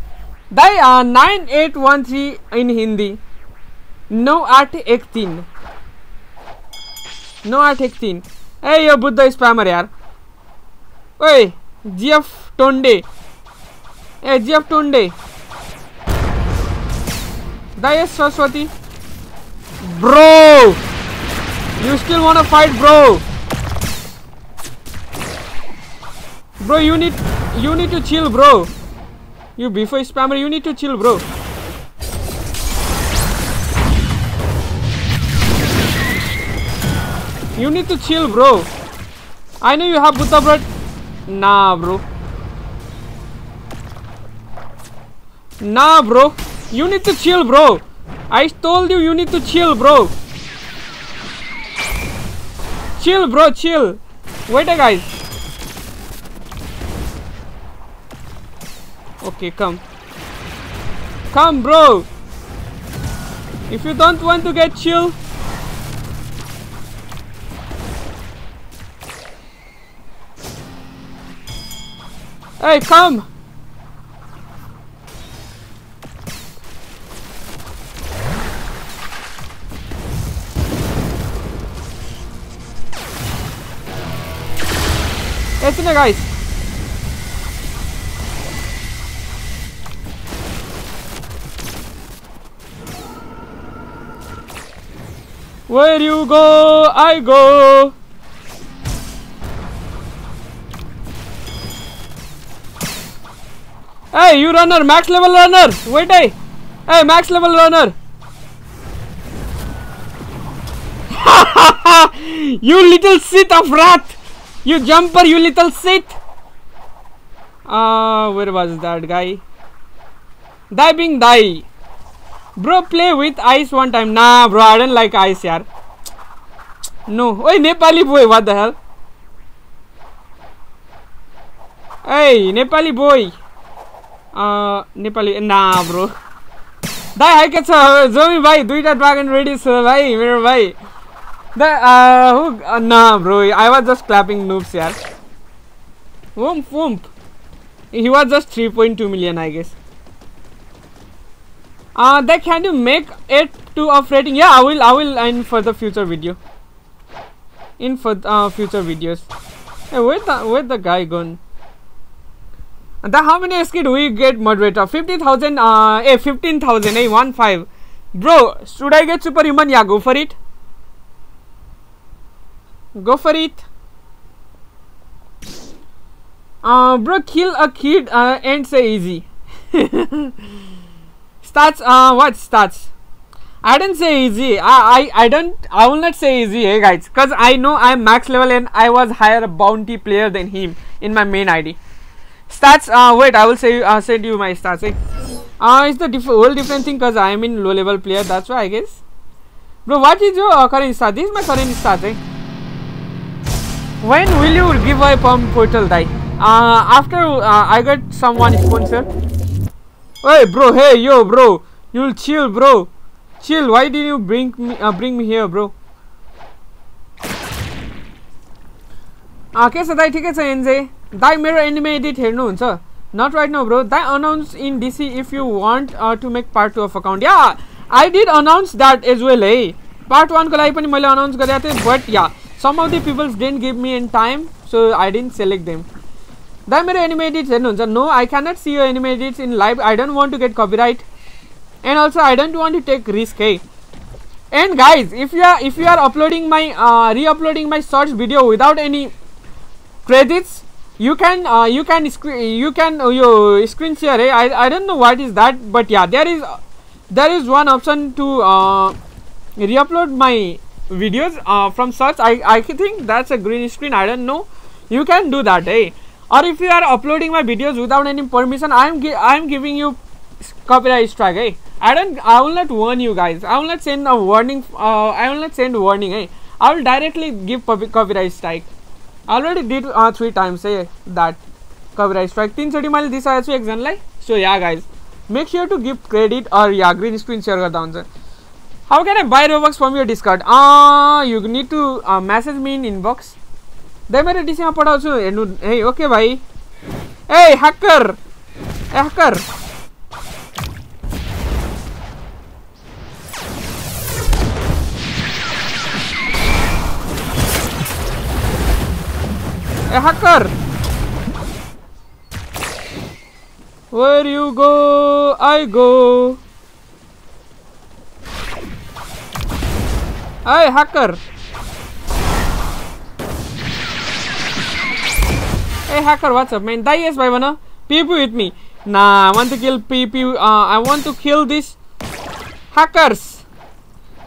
Dai nine eight one three इन हिंदी नौ आठ एक तीन नौ आठ एक तीन ए यो Buddha spammer यार ओए GF टोंडे A GF टोंडे Dai Saraswati bro you still want to fight bro Bro you need you need to chill bro You before spammer, you need to chill, bro. You need to chill, bro. I know you have Buddha bread. Nah, bro. Nah, bro. You need to chill, bro. I told you you need to chill, bro. Chill, bro, chill. Wait, guys. Okay, come. Come, bro. If you don't want to get chill. Hey, come. Listen, guys. Where you go, I go. Hey, you runner, max level runner. Wait, hey. Hey, max level runner. (laughs) you little Sith of wrath. You jumper, you little Sith. Ah, uh, where was that guy? Die being die Bro, play with ice one time. Nah, bro, I don't like ice, yaar. No. Oi, Nepali boy, what the hell? Hey, Nepali boy. Uh, Nepali, nah, bro. Dai high के छ जोमी भाइ दुईटा dragon ready छ भाइ मेरो भाइ दा who ना bro I was just clapping नुब्स यार Whoomp whoomp. He was just 3.2 million, I guess. Uh, that can you make it to of rating? Yeah, I will. I will in for the future video. In for uh, future videos. Hey, where the where the guy gone? And the how many do we get moderator? Fifty thousand. Uh, eh, fifteen thousand. Eh, one five. Bro, should I get superhuman? Yeah, go for it. Go for it. Uh, bro, kill a kid uh, and say easy. (laughs) stats, uh, what stats? I didn't say easy. I, I, I don't, I will not say easy, hey guys. Because I know I'm max level and I was higher a bounty player than him in my main ID. Stats, uh, wait, I will say, uh, send you my stats, eh? Uh, it's the diff whole different thing because I am in low level player, that's why I guess. Bro, what is your uh, current stat? This is my current stat, eh? When will you give away pump portal die? Uh, after uh, I got someone sponsor. Hey bro, hey yo bro, you'll chill bro, chill. Why did you bring me uh, bring me here bro? के छ दाइ ठिकै छ NJ दाइ मेरो anime edit हेर्नुहुन्छ नट right no bro Dai announce in DC if you want to make part two of account या I did announce that as well है part वानको लागि पनि मैले अनाउन्स गरेको थिएँ बट या सम of the people's dent give me in time so I didn't select them दा मेरो एनिमे एडिट्स हेर्नुहुन्छ no I can't see yo anime edits in live I don't want to get copyright end also I don't want to take risk है and guys if you are if you are uploading my reuploading my search video without any credits you can uh, you can you can uh, you screen share eh? I, I don't know what is that but yeah there is there is one option to uh, re-upload my videos uh, from search I, I think that's a green screen I don't know you can do that eh or if you are uploading my videos without any permission I'm I'm giving you copyright strike eh I don't I will not warn you guys I will not send a warning uh, I will not send warning eh I will directly give copyright strike already did three times है that कभराइज strike तिनचोटि मैले दिइसकेको छु एकजनालाई सो yeah guys make sure to give credit अर या green screen share गर्दा हुन्छ how can I by Robux from your discard you need to message me in inbox दे मेरे DC में डिसीमा पठाउँछु हेर्नु ए, ओके भाई। Hey hacker hey hacker hey hacker where you go I go hey hacker Hey, hacker, what's up, man? Die, yes, bye, wanna? PP with me. Nah, I want to kill PP. Uh, I want to kill these hackers.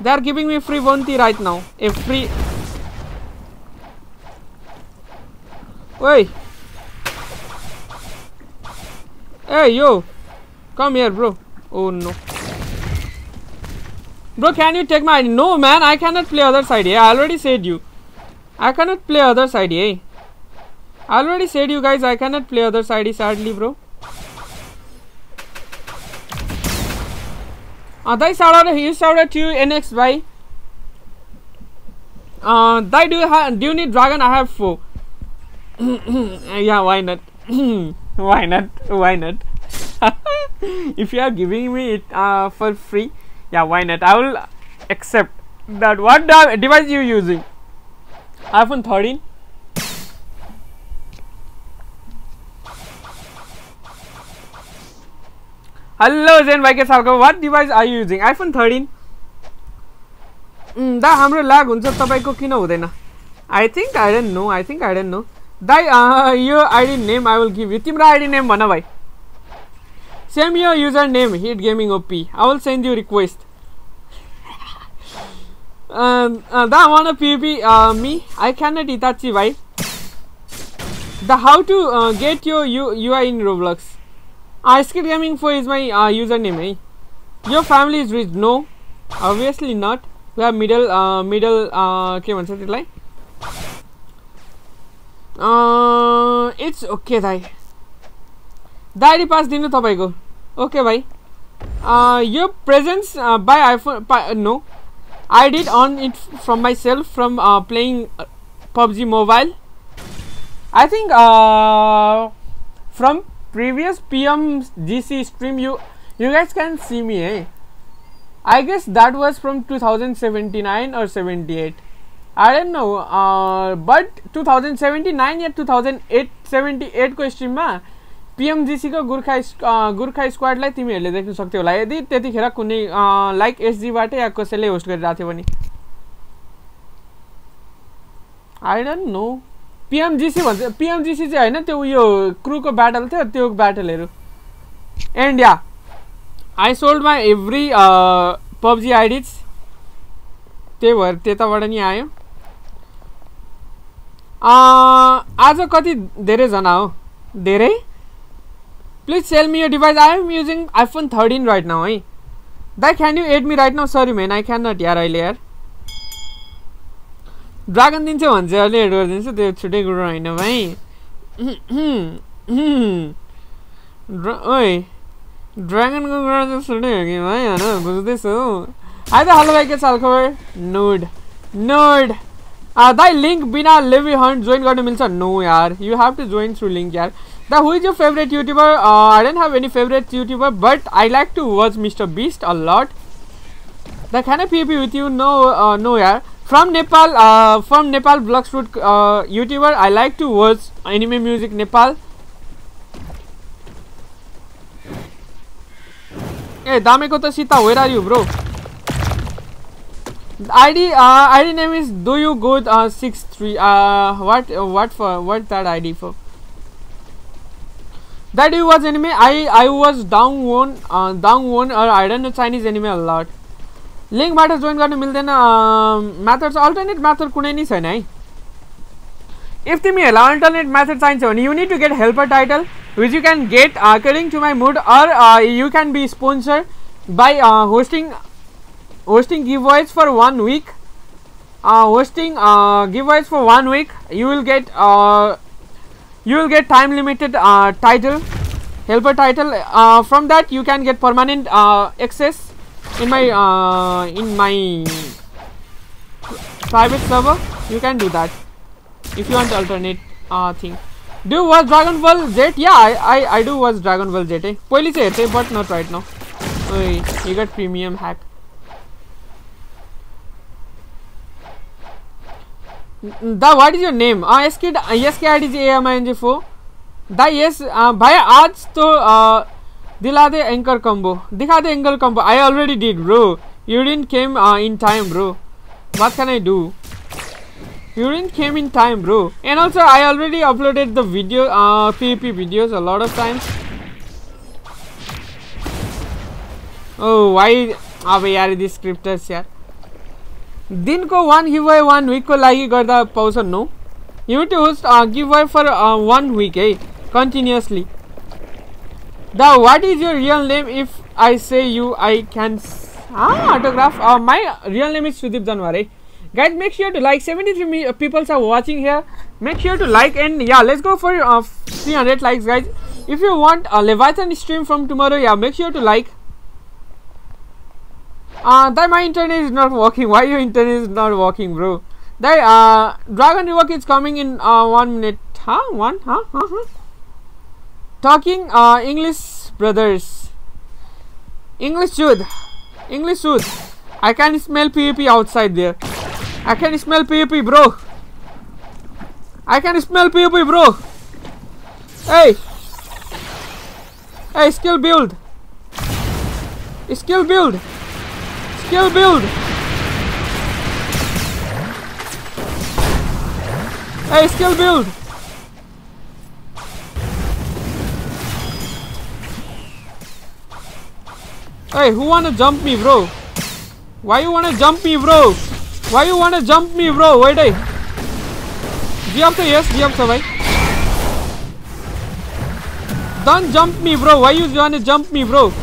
They are giving me free bounty right now. A free Oi! Hey, yo! Come here, bro. Oh, no. Bro, can you take my... No, man, I cannot play other side, yeah. I already said you. I cannot play other side, yeah. I already said you guys, I cannot play other side, sadly, bro. Uh, they shouted, he shouted to you, NX, bye. Uh, they do, do you need dragon? I have four. (coughs) yeah, (coughs) why not? why not? Why (laughs) not? if you are giving me it uh, for free, yeah, why not? I will accept that. What device you using? iPhone 13. Hello Zen Bike Salko, what device are you using? iPhone 13. दा हाम्रो lag हुन्छ तपाईँको किन हुँदैन I think I don't no I think I don't no दाइ यो ID name I will give you तिम्रो ID name भन भाइ सेम यो user name hit gaming OP I will send you request दा one Pipi me I can not इताची भाइ the how to get yo you UI in Roblox Escape Gaming 4 is my uh, username, eh? Your family is rich? No, obviously not. We have middle, uh, middle, uh, के भन्छ त्यसलाई? Uh, it's okay, दाइ. pass, dinu tapai go. Okay, bhai. Uh, your presence uh, by iPhone, by, no. I did on it from myself from uh, playing PUBG Mobile. I think uh, from previous PM GC stream you you guys can see me eh? I guess that was from 2079 or 78 I don't know uh, but 2079 या 2008 78 को स्ट्रिममा पिएमजिसीको गोर्खा गोर्खा स्क्वाडलाई तिमीहरूले देख्न सक्थ्यौ होला। यदि त्यतिखेर कुनै like एसजीबाट या कसैले होस्ट गरिरहेको थियो भने। आई डोन्ट नो पिएमजिसी भन्छ पिएमजिसी चाहिँ होइन, त्यो उयो क्रुको ब्याटल थियो, त्यो yeah I sold my every PUBG IDs त्यही भएर त्यताबाट नि आयो। आज कति धेरैजना हो? धेरै? Please sell me yo device I am using iPhone thirteen right now है। दाइ can you add me right now sorry man I can not यार, अहिले, यार। ड्रागन दिन्छ भने चाहिँ अहिले एड गरिदिन्छु त्यो छुट्टै कुरो होइन भाइ ड्रा ओइ ड्रागनको कुरा चाहिँ छुट्टै हो कि भाइ होइन बुझ्दैछु आइ त हेलो भाइ के चाल खबर नोड नोड दाइ लिङ्क बिना लेभी हन्ट जोइन गर्नु मिल्छ नो यार you have to join through link यार the who is year favourite YouTuber I don't have any favourite YouTuber but I like to watch Mister Beast a lot the can I Pipi with you no no यार from Nepal, uh, from Nepal Blox Fruit uh, YouTuber, I like to watch anime music Nepal. Hey, Dameko Sita, where are you, bro? ID, uh, ID name is Do You Good uh, Six Three. Uh, what, uh, what for? What that ID for? That you was anime. I, I was down one, uh, down one, or I don't know Chinese anime a lot. लिङ्कबाट join गर्नु मिल्दैन method alternate method कुनै नि छैन है if तिमीहरूलाई alternate method चाहिन्छ भने you need to get helper title which you can get according to my mood or you can be sponsor by hosting hosting giveaways for one week uh, hosting uh, giveaways for one week you will get uh, you will get time limited uh, title helper title uh, from that you can get permanent uh, access in my uh, in my private server you can do that if you want alternate uh, thing do you watch dragon ball z yeah i i, I do watch dragon ball z eh? पहिले चाहिँ हेर्थेँ but not right now Oi, you got premium hack दा what is your name S K S K I D G M I N जी फो दा yes भाई आज तो uh, दिला दे anchor combo दिखा दे anchor combo I already did bro you didn't came in time bro what can I do? You didn't came in time, bro. And also, I already uploaded the video, uh, PvP videos a lot of times. Oh, why? अब यार दि स्क्रिप्टर्स यार दिनको वान give away वान विकको लागि गर्दा पाउँछ no you to host give away for one week है continuously the what is your real name if I say you I can ah, autograph? Uh, my real name is Sudip Danware. Guys make sure to like. 73 uh, people are watching here. Make sure to like and yeah let's go for uh, 300 likes guys. If you want a leviathan stream from tomorrow yeah make sure to like. Uh that my internet is not working. Why your internet is not working bro? That uh dragon rework is coming in uh one minute. Huh? One? Huh, huh, huh talking uh english brothers. English dude english dude i can smell pvp outside there. I can smell pvp bro. I can smell pvp bro. Hey. Hey skill build. Skill build. Skill build. Hey skill build hey who wanna jump me bro? Why you wanna jump me bro? Why you wanna jump me bro? Wait hey. Jump to yes jump to bhai don't jump me bro. Why you wanna jump me bro?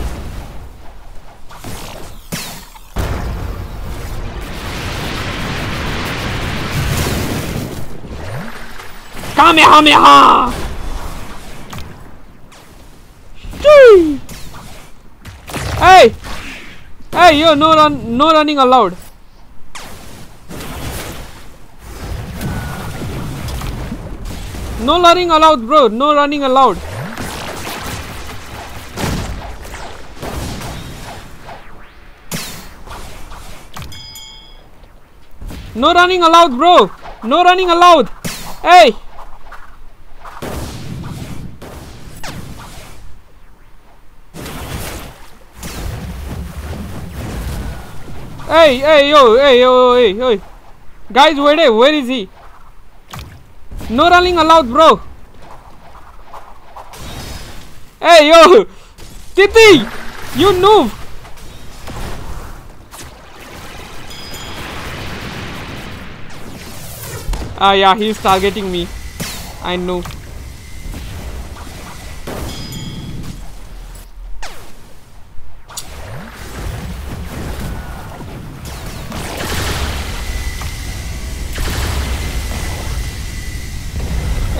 Kamehameha! Shoo! Hey! Hey, yo, no run, no running allowed. No running allowed, bro. No running allowed. No running allowed, bro. No running allowed. Hey. Hey, hey, yo, hey, yo, hey, hey. Guys, where, where is he? No running allowed, bro. Hey, yo. Titi, you noob. Ah, yeah, he's targeting me. I know.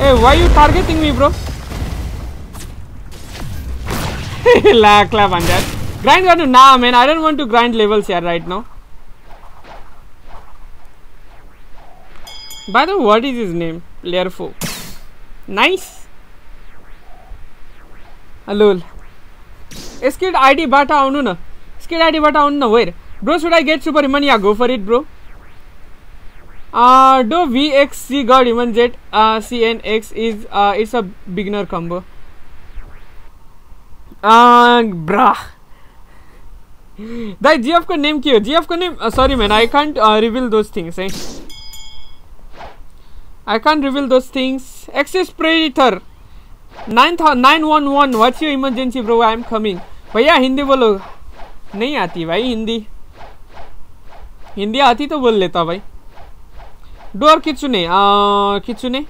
Hey, why you targeting me, bro? La clap on that. Grind got to nah, man. I don't want to grind levels here right now. By the way, what is his name? Player 4. Nice. Hello. Skid ID bata आउनु न Skid ID bata आउनु न where? Bro, should I get super human? Yeah, go for it, bro. Uh, do VXC God Human Jet uh, CNX is uh, it's a beginner combo. Uh, brah. That GF का name क्या GF का name uh, sorry man I can't uh, reveal those things eh. I can't reveal those things. Access Predator. 911 What's your emergency bro? I'm coming. भैया हिंदी बोलो नहीं आती भाई हिंदी हिंदी आती तो बोल लेता भाई डोर किचुने किचुने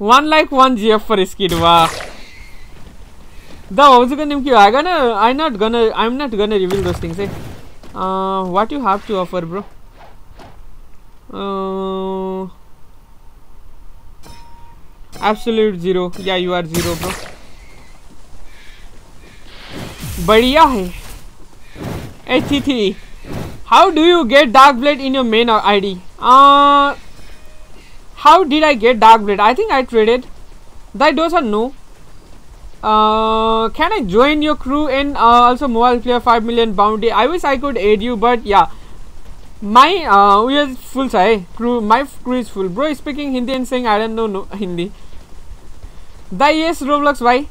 one like one G F for skid वाह द हाउस का नेम आएगा ना? I not gonna I am not gonna reveal those things है what you have to offer bro absolute zero या यू आर ज़ीरो ब्रो बढ़िया है। ए, थी थी। How do you get dark blade in your main id uh how did i get dark blade? I think i traded. That does no uh can i join your crew and uh, also mobile player 5 million bounty? I wish i could aid you but yeah. My uh we are full say crew my crew is full. Bro is speaking hindi and saying i don't know no hindi. The yes roblox why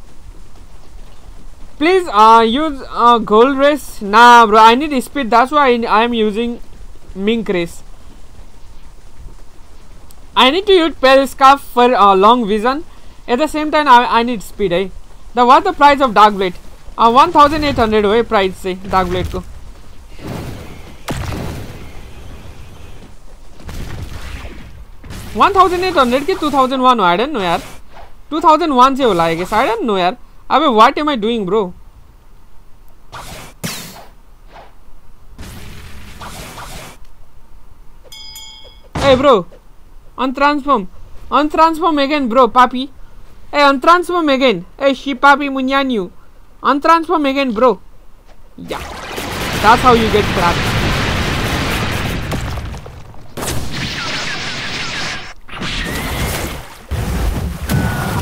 please uh use uh gold race nah bro i need speed that's why i am using mink race i need to use pale scarf for uh, long vision at the same time i, I need speed eh the what the price of dark blade uh 1800 way price say dark blade ko One thousand eight hundred की two thousand one I don't know यार two thousand one से होला I guess I don't know यार अबे what am I doing bro? Hey bro. Untransform. Untransform again bro papi. Hey untransform again. Hey she papi munyanyu. Untransform again bro. Yeah. That's how you get trapped.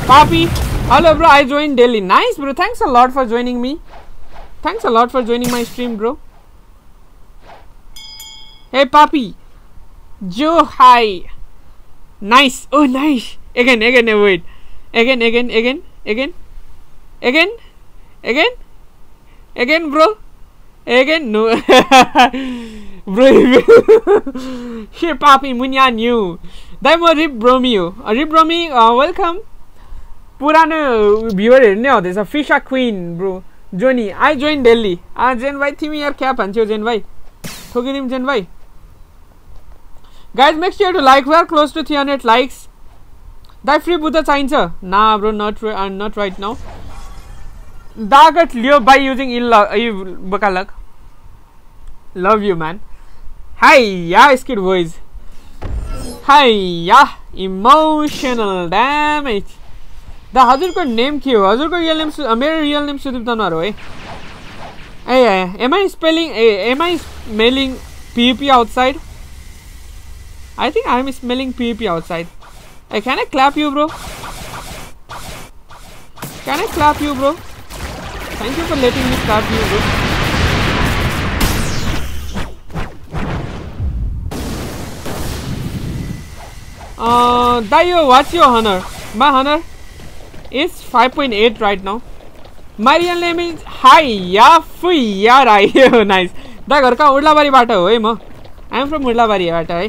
Papi, hello bro, I joined daily. Nice bro, thanks a lot for joining me. Thanks a lot for joining my stream bro. Hey Papi, Joe, hi. Nice, oh nice. Again, again, wait. Again, again, again, again, again, again, again bro. Again, no. (laughs) bro, hey (laughs) Papi, Munyan you. Damo Rip Bromeo. Uh, Rip Bromeo, uh, welcome. पुरानो भ्युवरहरू नै आउँदैछ। फिसा queen bro. Johnny I join daily आ जेन भाइ तिमी यार क्या भन्छौ जेन भाइ? ठोकिदिउँ जेन भाइ। Guys makes you to like we are close to three hundred likes Dai free Buddha चाहिन्छ। ना bro not not right now दागट लियो बाई युजिङ इन ल बोकालक। Love you man hi yeah skid boys hi yeah emotional damage the हजुरको name के हो हजुरको real name मेरो real name Sudeep Tanwar हो है A M I spelling A M I smelling पियुपी outside I think I am smelling पियुपी outside Hey, can I clap you, bro? Can I clap you, bro? Thank you for letting me clap you, bro. Uh, Dio, what's your honor? My honor Is 5.8 right now. My real name is Hiya Fuya Rai. (laughs) nice. दा घरका उर्लाबारीबाट हो है म I'm from उर्लाबारीबाट है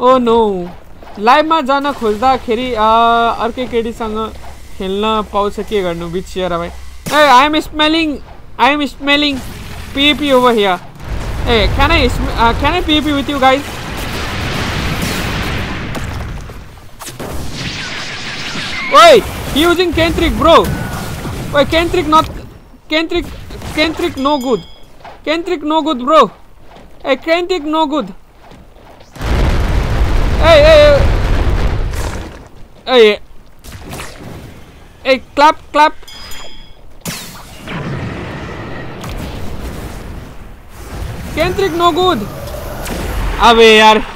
oh no लाइभमा जान खोज्दाखेरि अर्कै केटीसँग खेल्न पाउँछ के गर्नु बिचिएर भाइ ए I am smelling I am smelling PP over here ah can I can I P P with you guys Wait, he using Kentrick, bro. Wait, Kentrick not... Kentrick... Kentrick no good. Kentrick no good, bro. Hey, Kentrick no good. Hey, hey, hey. Hey. Hey, clap, clap. Kentrick no good. Away, yar.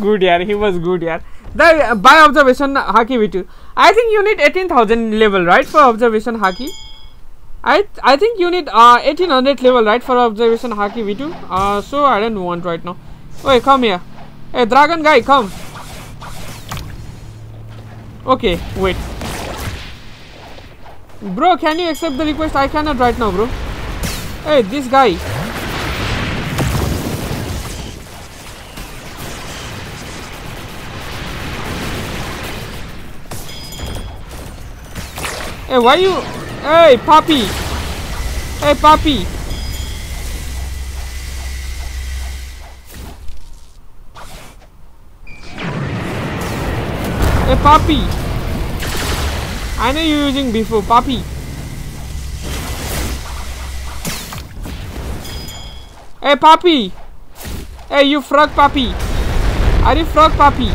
Good, yar. He was good, yar the by observation haki v2 i think you need 18000 level right for observation haki? I i think you need uh 1800 level right for observation haki v2 uh so i don't want right now. Wait come here. Hey dragon guy come. Okay wait. Bro can you accept the request? I cannot right now bro. Hey this guy Hey, why you? Hey, puppy! Hey, puppy! Hey, puppy! I know you're using before, puppy. Hey, puppy! Hey, you frog puppy! Are you frog puppy?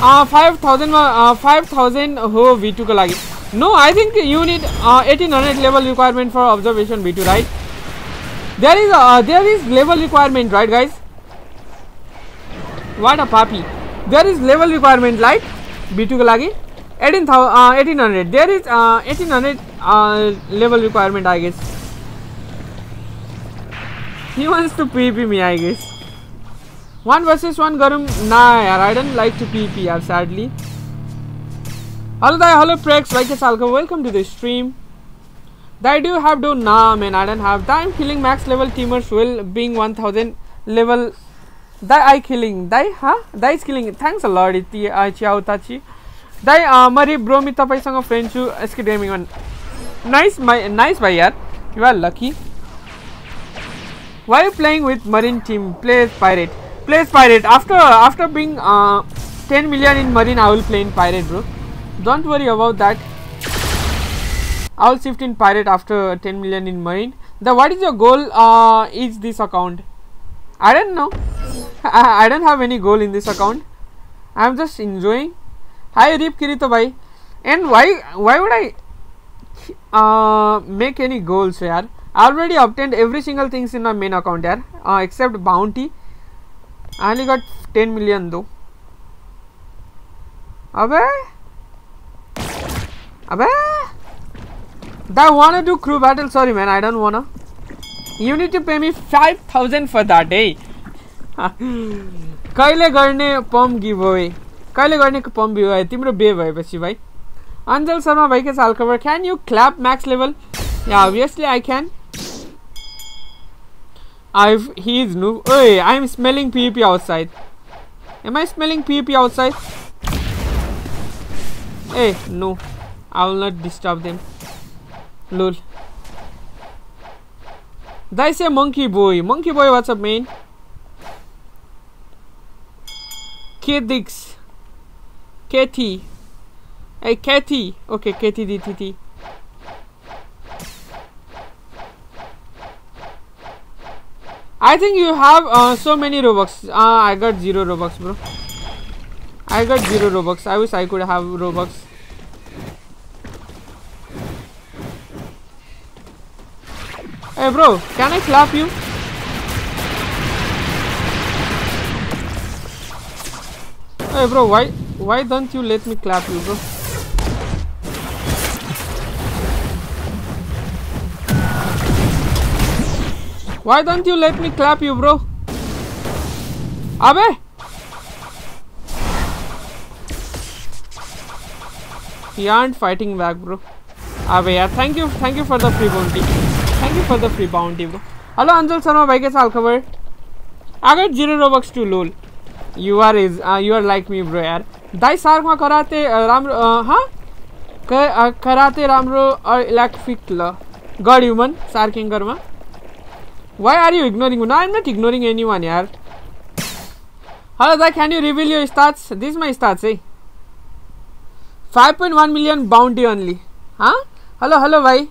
Uh, 5000 uh, 5000 हो V2 को लागि no, I think you need uh, 1800 level requirement for observation V2, right? There is a, uh, there is level requirement, right, guys? What a puppy! There is level requirement, like V2 के 18,000 uh, 1800. There is uh, 1800 uh, level requirement, I guess. He wants to PP me, I guess. One versus one, Garum. Nah, I don't like to PP. Sadly. Hello there, hello Prex, like a Salka, welcome to the stream. I do have to, nah man, I don't have time killing max level teamers will being 1000 level. Die I killing, die, huh? Die is killing, thanks a lot, iti Chiao Tachi. Die, uh, Mari bro, mi tapaiसँग friend छु SK gaming वान nice माई nice भाइ यार you are lucky why are you playing with marine team plays pirate plays pirate after after being uh 10 million in marine i will play in pirate bro don't worry about that. I'll shift in pirate after 10 million in marine the what is your goal uh is this account? I don't know. (laughs) I, I don't have any goal in this account. I'm just enjoying. Hi Rip Kirito bhai and why why would I uh make any goals here I already obtained every single things in my main account here uh, except bounty. I only got 10 million though. अबे Abba! I wanna do crew battle. Sorry, man. I don't wanna. You need to pay me 5000 for that, (laughs) hey. कहिले गर्ने pump give वे कहिले गर्ने pump give वे तिम्रो बे भएपछि भाइ अञ्जल शर्मा भाइ के साल खबर क्यान यु क्ल्याप म्याक्स लेभल या obviously I can I he is noob. Hey, I'm smelling PvP outside. Am I smelling PvP outside? Hey, no. I will not disturb them. Lol. They say monkey boy. Monkey boy, what's up, man? Kidix. Katie. Hey, Katie. Okay, Katie DTT. I think you have uh, so many Robux. Uh, I got zero Robux, bro. I got zero Robux. I wish I could have Robux. Hey bro, can I clap you? Hey bro, why why don't you let me clap you bro? Why don't you let me clap you bro? Abe! He aren't fighting back bro. Abe yeah, thank you thank you for the free bounty. Thank you for the free bounty bro hello Anjal Sharma भाई कैसा हाल खबर आ अगर zero Robux too lol you are is you are like me bro यार दाई सार्कमा karate राम्रो हाँ कराते राम्रो इलेक्ट्रिक ल गड ह्युमन सार्किङरमा वाइ आर यू इग्नोरिंग ना I'm not ignoring any one यार hello Dai can you reveal you stars this my stars है five point one million boundary only हाँ हेलो हेलो भाई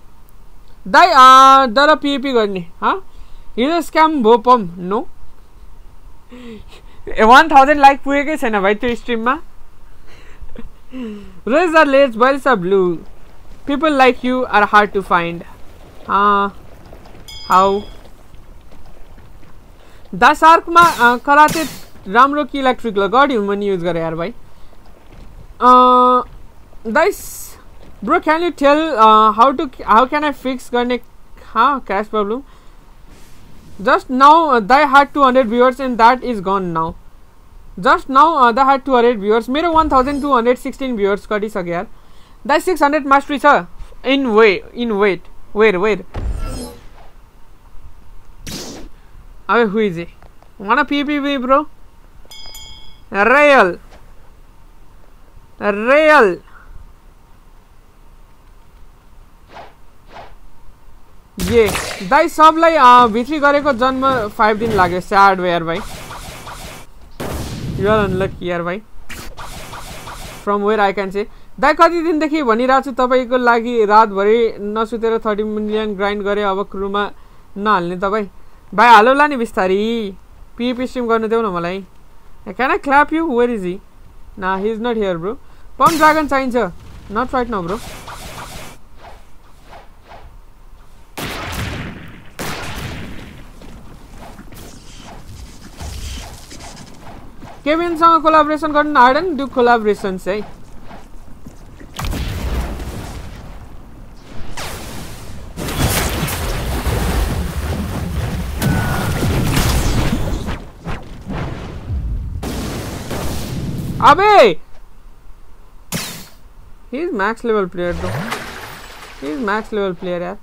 They are, there are PP Garni. Huh? Is a scam bopam. No. One thousand like पुगेकै छैन भाइ त्यो स्ट्रिममा roses are violets are blue people like you are hard to find how the सार्कमा karate राम्रो कि electric लगाडी money human use गरे यार भाइ the bro can you tell uh, how to how can i fix connect huh crash problem? Just now uh, they had 200 viewers and that is gone now. Just now uh, they had 200 viewers. mero 1216 viewers katisakyo yaar that 600 mastery sir. in way in wait where where? अबे who is he? Wanna ppp bro? Real. Real. ए दाइ सबलाई भित्री गरेको जन्म five दिन लाग्यो sad where भाइ। युआर अनलकी यार भाइ। फ्रम वेयर आई क्यान से दाइ कति दिनदेखि भनिरहेको छु तपाईँको लागि रातभरि नसुतेर थर्टी मिलियन ग्राइन्ड गरेँ अब क्रुमा नहाल्ने तपाईँ भाइ। हालौला नि बिस्तारी। पिएपी स्ट्रिम गर्नु देऊ न मलाई। Can I clap you where is he ना he is not here bro pump dragon चाहिन्छ। नट राइट न ब्रो केभिनसँग कोलाबोरेसन गर्नु हार्डन डु कोलाबोरेसन चाहिँ अबे He's max level player though. He's max level player यार.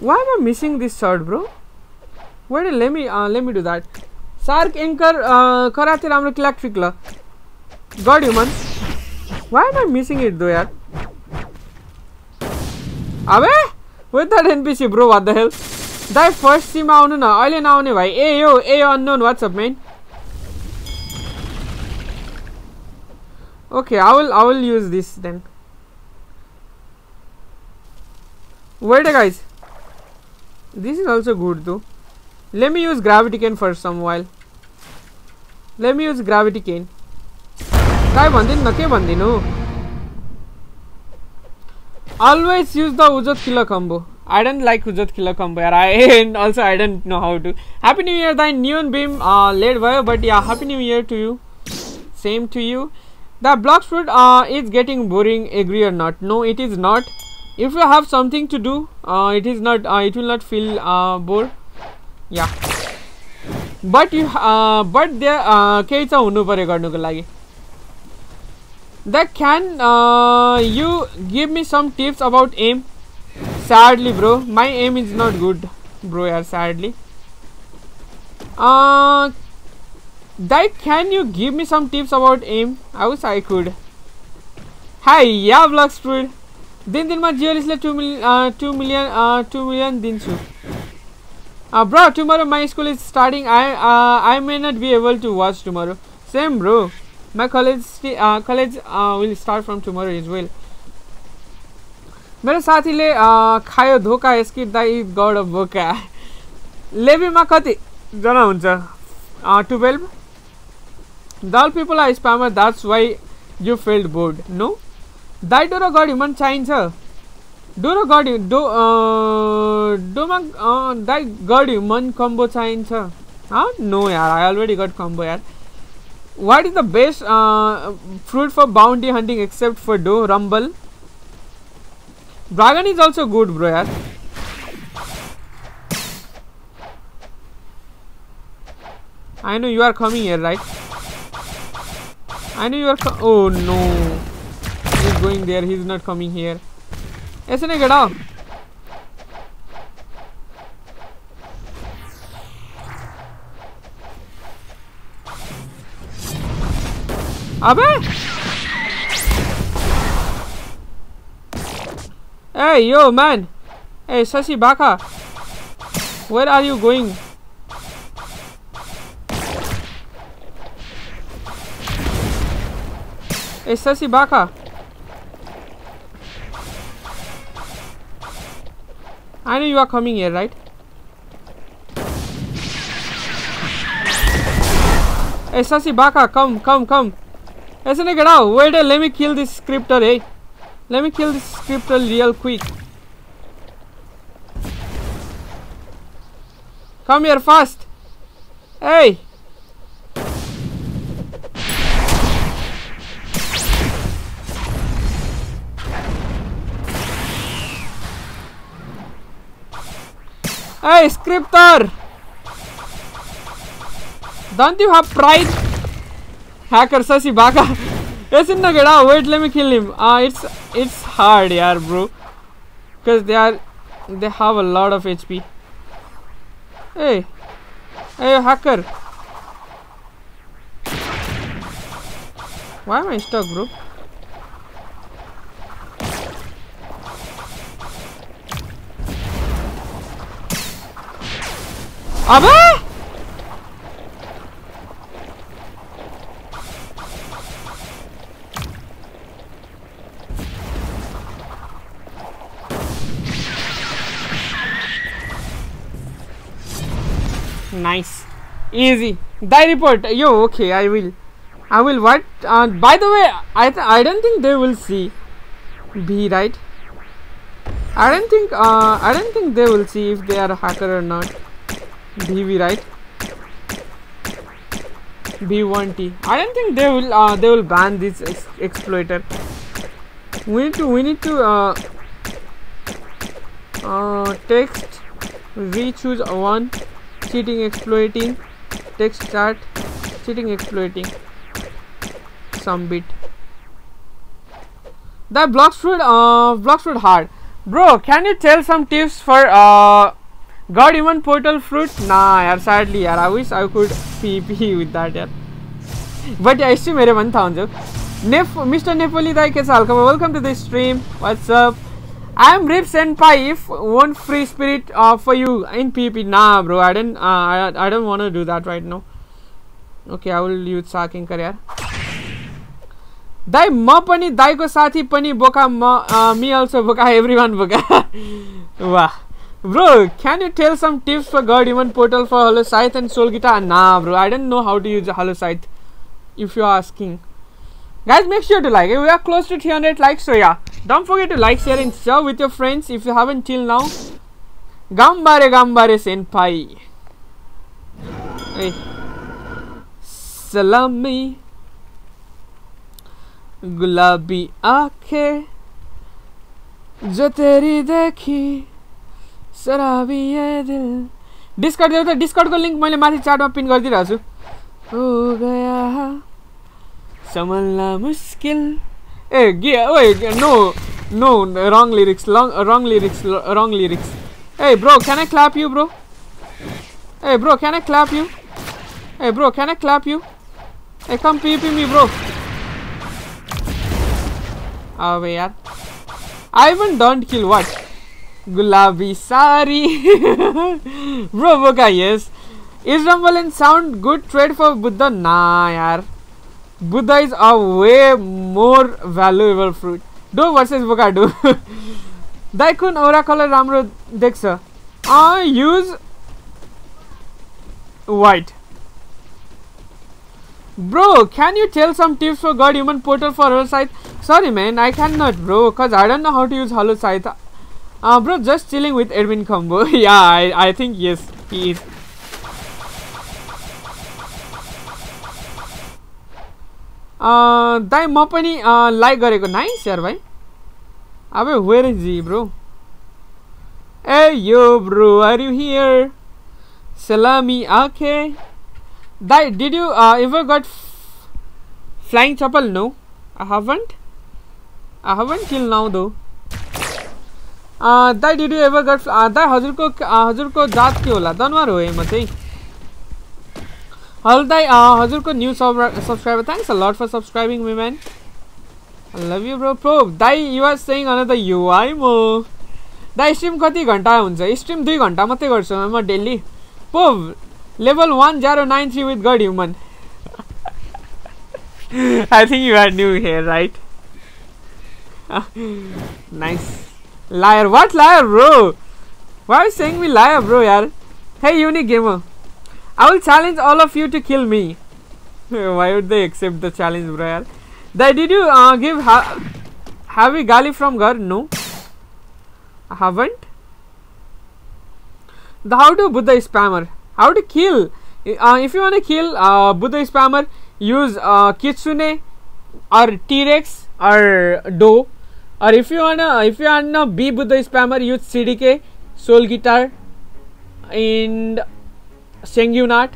Why am I missing this shot bro? Wait, let me uh, let me do that. Sark anchor uh, karate ramro clack trickla. God human. Why am I missing it though yaar? अबे with that NPC bro what the hell? दाइ first SIM आउनु न अहिले नआउने भाइ ए यो ए यो unknown WhatsApp man okay I will I will use this then wait guys this is also good though let me use gravity cane for some while let me use gravity cane. काय भन्दिनु न के भन्दिनु always use the Ujot killer combo. I don't like Ujot killer combo yaar. I, and (laughs) also I don't know how to. Happy new year thy neon beam uh, late bio but yeah happy new year to you. Same to you. The Blox Fruit uh, is getting boring agree or not? No it is not. If you have something to do uh, it is not uh, it will not feel uh, bored yeah but you but they केही छ हुनु पऱ्यो गर्नुको लागि the can you give me some tips about M sadly bro my M is not good bro यार sadly Dai can you give me some tips about M house I could high या blogs fruit दिन दिनमा जियोलिसले to million to million to million दिन्छु Uh, bro, tomorrow my school is starting. I uh, I may not be able to watch tomorrow. Same, bro. My college uh, college uh, will start from tomorrow as well. मेरो साथीले खायो धोका यसकी दाइ गड of भोका लेबीमा कतिजना हुन्छ twelve दल people are spammer that's why you field bored no दाइ डोरो गड ह्युमन चाहिन्छ डोरो गड डो डोमा दाइ गड ह्युमन कम्बो चाहिन्छ नो यार आई अलरेडी गट कम्बो यार What is the best uh, fruit for bounty hunting except for do rumble? Dragon is also good, bro. Yaar. I know you are coming here, right? I know you are. Co- oh no, he's going there. He's not coming here. ऐसे नहीं गड़ा अबे Hey yo man Hey Sashi Baka Where are you going Hey Sashi Baka I know you are coming here, right? Hey, Sasi Baka, come, come, come. Hey, Sane, get out. Wait, let me kill this scriptor, eh? Let me kill this scriptor real quick. Come here fast. Hey. Hey scripter don't you have pride hacker Sasi Baka. No get out. Wait, let me kill him. Uh it's it's hard, yeah, bro. Cause they are they have a lot of HP. Hey, hey, hacker. Why am I stuck, bro? अबे nice. Easy. Die report. Yo okay i will. I will what? Uh, by the way i i don't think they will see b right? I don't think uh, i don't think they will see if they are a hacker or not bv right? B1t i don't think they will uh, they will ban this ex- exploiter. We need to we need to uh, uh, text. We choose one. Cheating exploiting. Text start. Cheating exploiting. Some bit. The blocks would uh Blox Fruit hard. Bro can you tell some tips for uh god even portal fruit nah yaar sadly yaar i wish i could (laughs) pp with that yaar but yeah यस्तै मेरो पनि थाहा हुन्छ नेफ mister Nepali दाई के छ हल्का welcome to the stream WhatsApp I am Rip Senpai. If one free spirit uh, for you in PP, nah, bro. I didn't. Uh, I, I don't want to do that right now. Okay, I will use साकिङ कर यार दाई म पनि दाईको साथी पनि बोका म मी also बोका (laughs) एभ्री वान बोका (laughs) वाह Bro can you tell some tips for god even portal for hallow scythe and soul guitar ना bro I don't know how to use hallow scythe if you're asking guys make sure to like we are close to 300 likes so yeah don't forget to like share and share with your friends if you haven't till now gambare gambare senpai hey salami गुलाबी आँखें जो तेरी देखी शराबी ये दिल। Discard देऊ त डिस्कर्डको लिङ्क मैले माथि चार्टमा पिन गरिदिइरहेको छु। हो गया। संभलना मुश्किल। ए गे ओए no no wrong lyrics wrong lyrics wrong lyrics ah bro can I clap you bro ah bro can I clap you ah bro can I clap you ah come PP me bro अबे यार। I even don't kill, what? Gulabi Sari. Roboka, yes. Is Rumble and Sound good trade for Buddha? Nah, yaar. Buddha is a way more valuable fruit. Do versus Bokado. (laughs) Daikun aura color Ramro Dexa. I use white. Bro, can you tell some tips for God Human Portal for Hollow Scythe? Sorry man, I cannot bro, cause I don't know how to use Hollow Scythe. Uh, bro, just chilling with Edwin combo. (laughs) yeah, I, I think yes, he is. दाइ म पनि like गरेको nice यार भाइ अब where is ji bro A yo bro are you hear सलामी आखे दाइ did you ever gut flying chappal no I haven't I haven't till now though दाइ did you ever got दाइ हजुरको हजुरको जात के होला? दनवार हो म चाहिँ। हेलो दाइ हजुरको न्यू सब्सक्राइबर थ्याङ्क्स लट फर subscribing me man love you bro pro Dai you're sang on the UI म दाइ स्ट्रिम कति घन्टा हुन्छ? स्ट्रिम दुई घन्टा मात्रै गर्छु म डेली पो level one zero nine three with god human I think you are new here right nice Liar. What liar, bro? Why are you saying me liar, bro, yaar? Hey, unique gamer. I will challenge all of you to kill me. (laughs) Why would they accept the challenge, bro, yaar? That did you uh, give ha Heavy Gali from Gar? No. I haven't. The how to Buddha spammer. How to kill? Uh, if you want to kill uh, Buddha spammer, use uh, Kitsune or T-Rex or Do or if you wanna if you wanna be with the spammer use cdk soul guitar and Sanguine Art.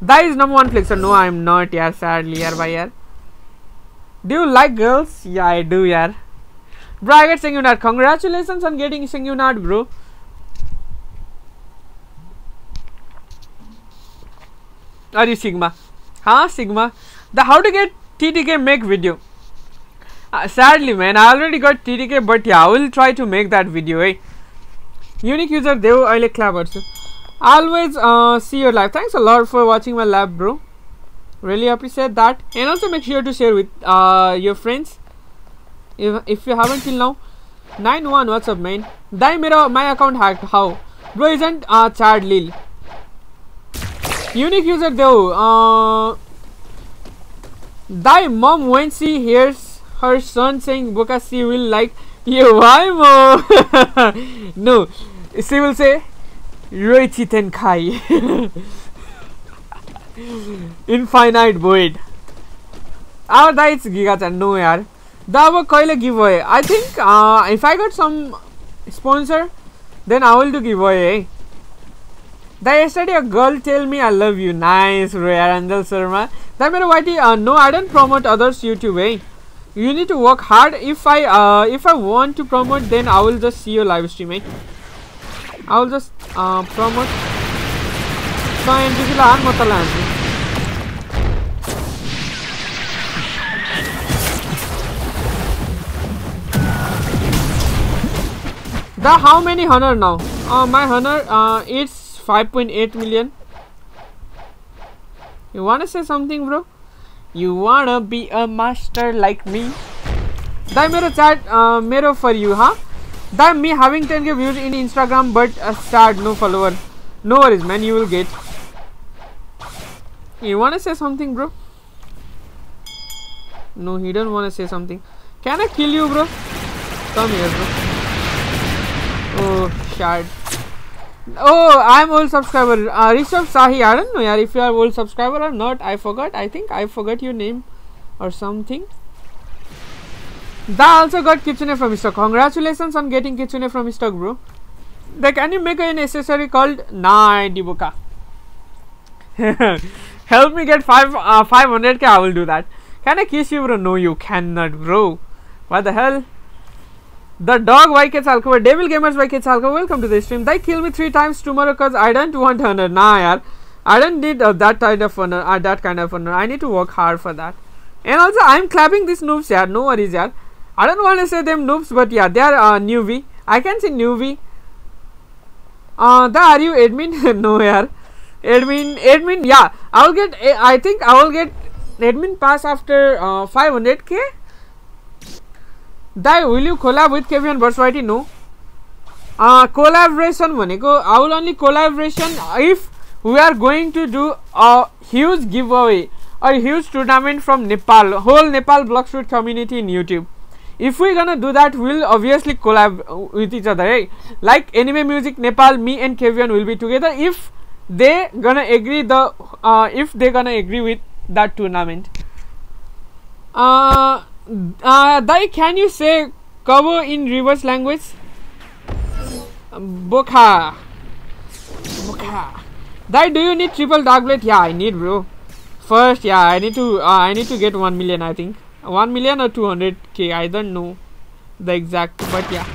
That is number one flexer. No, I am not. Yeah, sadly, yeah, by yeah. Do you like girls? Yeah, I do, yeah. Bro, I get Sanguine Art. Congratulations on getting Sanguine Art, bro. Are you Sigma? Huh, Sigma? The how to get TTK make video. Uh, sadly, man, I already got TDK, but yeah, I will try to make that video. Eh? Unique user Dev I like clappers. Always uh, see your live. Thanks a lot for watching my lab, bro. Really appreciate that. And also make sure to share with uh, your friends. If, if you haven't till now. 9-1, what's up, man? Die my account hacked. How? Bro, isn't uh, Chad Lil. Unique user Dev. Uh, die mom when she hears her son saying Boka she will like you why more no she will say Ryoiki Tenkai (laughs) infinite void our diets giga no yaar that was quite a giveaway I think uh, if I got some sponsor then I will do giveaway eh? that yesterday a girl tell me I love you. Nice, Rare Angel Sharma. That made a YT. Uh, no, I don't promote others YouTube. Eh? You need to work hard. If i uh, if i want to promote then i will just see your live stream eh? i will just uh, promote. So entry la an matala the how many honor now? Uh, my honor uh, it's 5.8 million. You wanna say something bro you wanna be a master like me? That mero chat uh, mero for you, huh? That me having 10k views in Instagram but a start no follower. No worries, man. You will get. You wanna say something, bro? No, he don't wanna say something. Can I kill you, bro? Come here, bro. Oh, shard. Oh, I'm old subscriber. Uh, Rishabh Sahi. I don't know, yaar, if you are old subscriber or not. I forgot. I think I forgot your name or something. Da also got Kitsune from stock. Congratulations on getting Kitsune from stock, bro. Like, can you make an accessory called Nah Dibuka? (laughs) Help me get five uh, 500k. I will do that. Can I kiss you, bro? No, you cannot, bro. What the hell? The dog Why YK Chalkova, Devil Gamers YK Chalkova, welcome to the stream. They kill me three times tomorrow because I don't want honor. Nah, yaar. I don't need uh, that kind of honor, uh, that kind of honor. I need to work hard for that. And also, I'm clapping these noobs, yeah. No worries, yeah. I don't want to say them noobs, but yeah, they are uh, newbie. I can say newbie. Uh, the are you admin? (laughs) no, yeah. Admin, admin, yeah. I'll get, I think I will get admin pass after uh, 500k. Dai will you collab with Kevian भर्सवाइटी no collaboration भनेको I will only collaboration if we are going to do a huge give away a huge tournament from Nepal whole Nepal block sweet community in YouTube if we gonna do that will obviously collab with each other है like anime music Nepal me and Kevian will be together if they gonna agree the if they gonna agree with that tournament Uh, Dai, can you say cover in reverse language? Boka. Boka. Dai, do you need triple dark blade? Yeah, I need, bro. First, yeah, I need to. Uh, I need to get one million. I think one million or two hundred k. I don't know the exact, but yeah,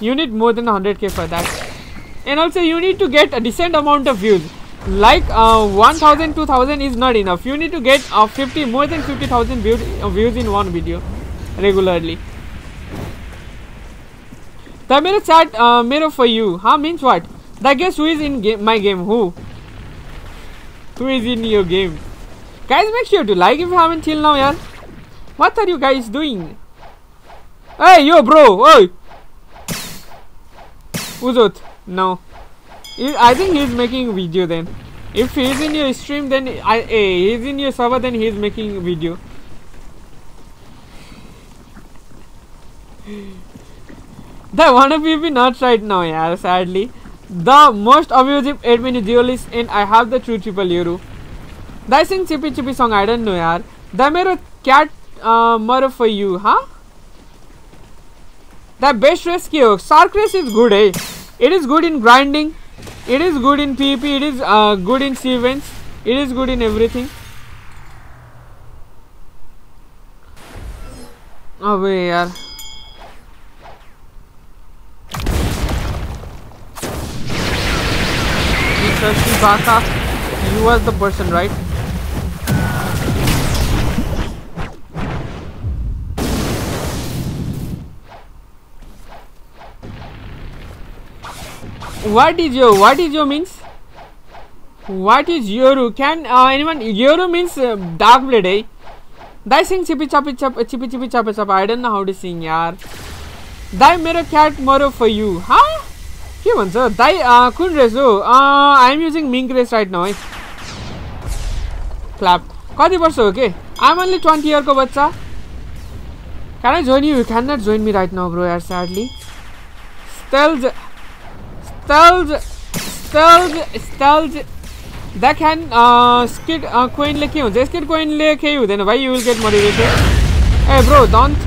you need more than hundred k for that. And also, you need to get a decent amount of views. Like uh, 1000, 2000 is not enough. You need to get uh, 50, more than 50,000 views, uh, views in one video regularly. The mirror chat uh, mirror for you. Huh? Means what? The guess who is in game, my game? Who? Who is in your game? Guys, make sure to like if you haven't till now, yeah. What are you guys doing? Hey, yo, bro. Hey. Uzot. No. I think he's making video then. If he's in your stream, then I hey, he's in your server, then he's making video. the one of you be not right now, yeah. Sadly, the most abusive admin is duelist, and I have the true triple yoru. The sing chippy chippy song I don't know, yeah. The mirror cat uh, murder for you, huh? The best rescue, Shark Race is good, eh? It is good in grinding it is good in PvP, it is uh, good in events, it is good in everything. Oh wait, yeah. You are the person, right? what is your what is your means what is yoru can uh, anyone yoru means uh, dark blade eh Dai sing chippy chappy chap chippy chippy chap chap I don't know how to sing यार दाई मेरो CAT मरो फर यु हा के भन्छ दाई कुन race हो I am using mink race right now है clap कति वर्ष हो के आई एम ओन्ली ट्वेन्टी इयरको बच्चा can I join you can nut join me right now bro यार sadly स्टेल्ज Stalled, stalled, stalled. That can uh, skid uh, coin Just kyun? Skid coin like you. Then why you will get motivated? Hey bro, don't,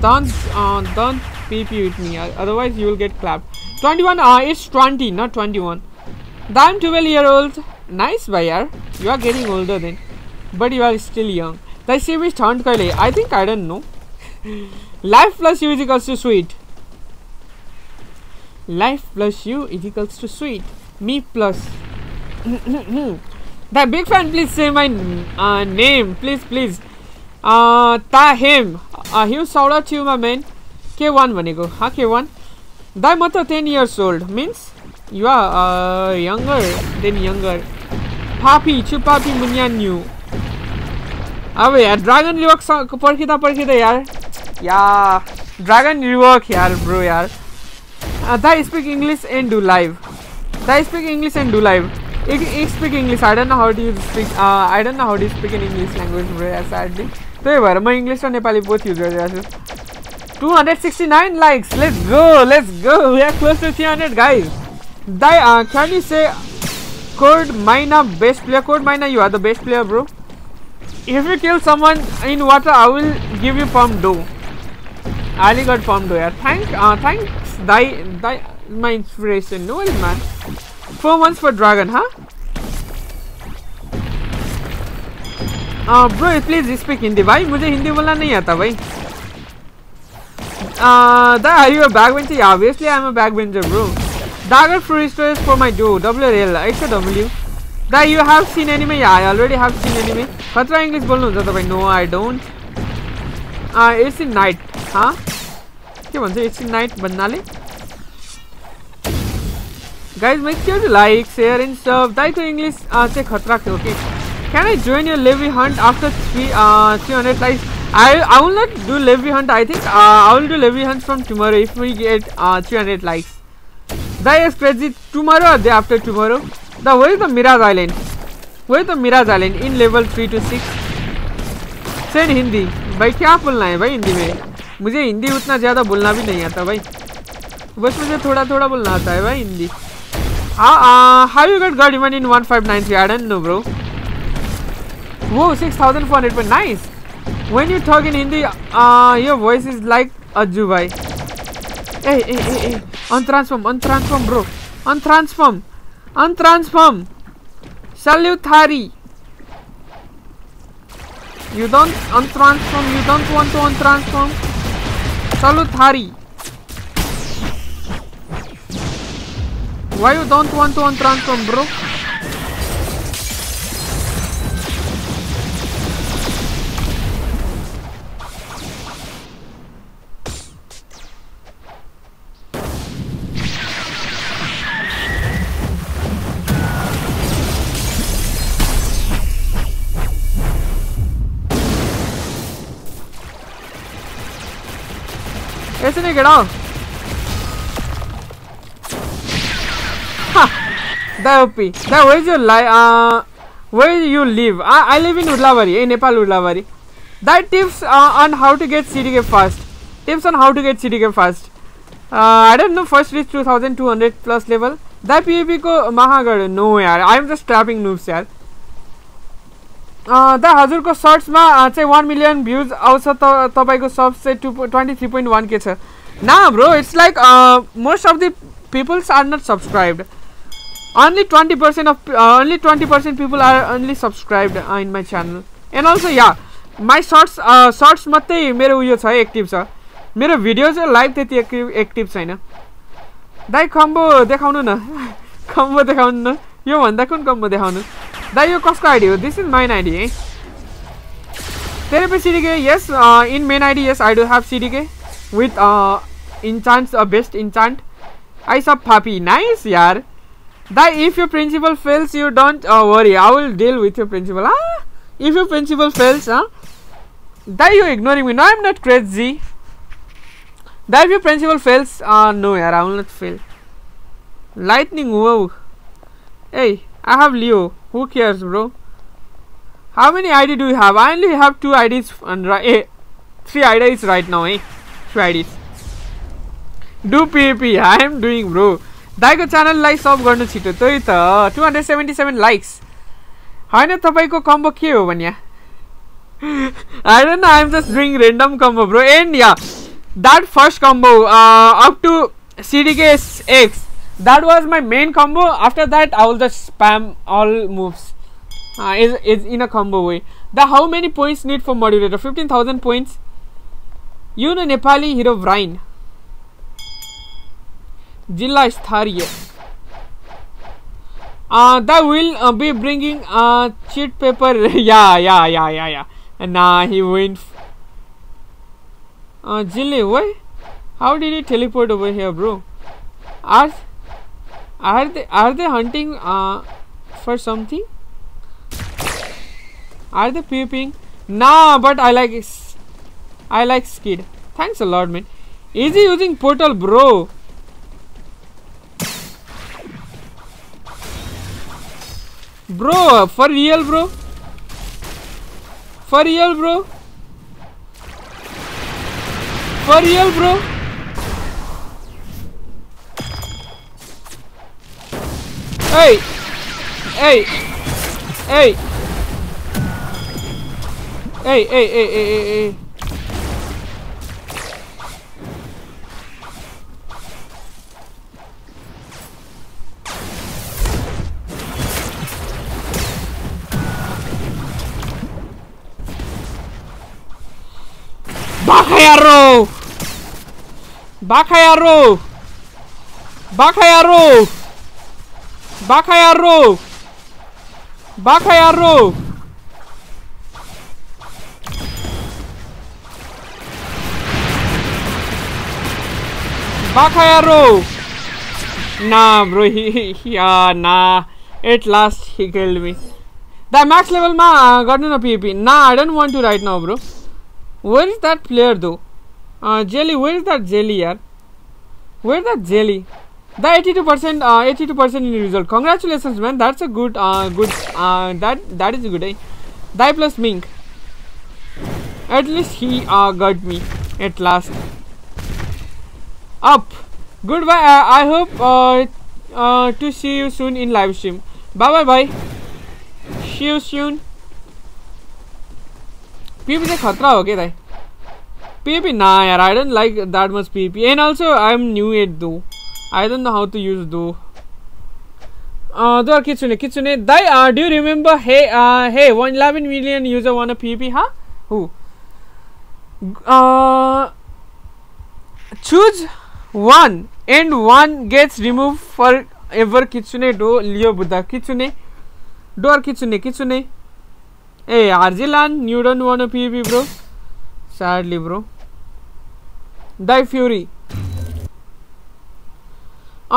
don't, uh, don't peep with me. Otherwise you will get clapped. 21. Uh, it's 20, not 21. I'm 12 year old. Nice buyer. You are getting older then, but you are still young. The series turned I think I don't know. (laughs) Life plus you is equals to sweet life plus you is equals to sweet me plus the big fan please say my uh, name please please uh, tahim uh, huge shout out to you my man k1 भनेको हाँ k1 दाइ म त ten years old means you are younger then younger पापी छु पापी मुन्यान new अब यार dragon rework पर्खिँदा पर्खिँदा यार या ड्रागन रिवर्क यार ब्रो यार Uh, they speak English and do live. They speak English and do live. I, I speak English. I don't know how do you speak. Uh, I don't know how do you speak in English language. Very sadly. त्यही भएर म English र Nepali both use गरिरहेको छु two hundred sixty nine likes let's go let's go we are close to three hundred guys Dai can यु से code माइना best player code माइना you are the best player bro if you kill someone in water i will give you palm do ali got palm do yeah thank uh, thank Die, die, my inspiration. No worries, man. Four months for dragon, huh? Uh, bro, please speak Hindi, भाई मुझे हिंदी बोलना नहीं आता भाई uh, that are you a backbencher? Yeah, obviously I'm a backbencher, bro. Dagger free storage for my dude. WRL. It's a W. That you have seen anime? Yeah, I already have seen anime. खतरा English बोल्नु हुन्छ तपाईँ? No, I don't. Uh, it's in night. Huh? के भन्छ एकछिन night भन्नाले guys make sure to like share and सब दाइको English चाहिँ खतरा थियो ओके क्यान आई जोइन यर लेभी hunt after three three hundred like I I will not do लेभी hunt I think I will do लेभी hunt from tomorrow if we get three hundred likes the is crazy tomorrow or day after tomorrow? The where is the Mirage Island? Where is the Mirage Island in level three to six send Hindi भाई, क्या बोलना है भाई हिंदी में? मुझे हिंदी उतना ज़्यादा बोलना भी नहीं आता भाई। बस मुझे थोड़ा थोड़ा बोलना आता है भाई Hindi. How you get god even in one five nine three I know bro वो six thousand four hundred nice when you talk in Hindi your voice is like Ajju भाई ए ए ए ए untransform untransform bro untransform untransform salute थारी You don't untransform, you don't want to untransform. Salute Thari. Why you don't want to untransform, bro? कैसे नहीं गिरा। दै OP दै लाइ where you live I live in उर्लावरी ए Nepal उर्लावरी that tips on how to get CD game fast tips on how to get CD game fast I don't know first reach 2200 plus level that PvP को महागढ़ no यार I am just trapping noobs यार the हजुरको सर्ट्समा चाहिँ one million views आउँछ त तपाईँको सब चाहिँ two twenty three point one के छ। ना bro it's like most of the peoples are not subscribed only 20% of uh, only 20% people are only subscribed uh, in my channel. And also yeah my shorts uh, shorts मात्रै मेरो उयो छ active छ। मेरो video चाहिँ live त्यति active active छैन। दाइ combo देखाउनु न। (laughs) कम्बो देखाउनु न। योभन्दा कुन कम्बो देखाउनु? that you Kafka ID. This is main ID. Eh? Therapy CDK, yes, uh, in main ID, yes, I do have CDK with uh, enchants, uh, best enchant. I sub Papi, nice, yaar. That if your principal fails, you don't uh, worry, I will deal with your principal. Ah. If your principal fails. Ah. That you ignoring me, no, I'm not crazy. That if your principal fails, no, yaar, I will not fail. Lightning, wow. Hey, I have Leo. Who cares, bro? How many ID do you have? I only have two IDs and right. Hey, three IDs right now, eh? Three IDs. Do PvP. I am doing, bro. दाइको च्यानललाई सब गर्नु छिटो त्यही त two hundred seventy seven likes होइन तपाईँको combo के हो भने आई don't no I'm just doing random combo bro end या that first combo up to सिडिके x that was my main combo. After that i will just spam all moves. Uh, is, is in a combo way. The how many points need for modulator 15000 points. You know nepali hero Vrain. jilla sthariya uh, that will uh, be bringing uh, cheat paper. (laughs) Yeah yeah yeah yeah yeah. And nah he went uh, Jilly, why? How did he teleport over here bro? Ask are they are they hunting uh, for something are they peeping nah but I like I like skid thanks a lot man is he using portal bro Bro, for real, bro? For real, bro? For real, bro? Hey! Hey! Hey! Hey, hey, hey, hey, hey, hey. Bakayaro! Bakayaro! Bakayaro! Bakayaro! Bakayaro! Bakayaro! Nah, bro, (laughs) he, uh, nah. At last, he killed me. The max level ma, got no PvP. Nah, I don't want to right now, bro. Where is that player though? Uh, jelly, where is that jelly, yaar? Where is that jelly? The 82%, uh, 82% in result. Congratulations, man. That's a good, uh, good, uh, that, that is good, eh? Die plus Mink. At least he, uh, got me at last. Up. Goodbye. Uh, I hope, uh, uh, to see you soon in live stream. Bye bye bye. See you soon. पिपी चाहिँ खतरा हो क्या दाइ पिपी ना यार I don't like that much Pipi end also I am new eight though I don't know how to use दो दो किचुने किचुने दाइ do remember hey hey one eleven million user one अ पिपी हा who choose one and one gets removed forever kitsune do leo buddha kitsune door kitsune kitsune hey arjilan you don't want a pvp bro sadly bro die fury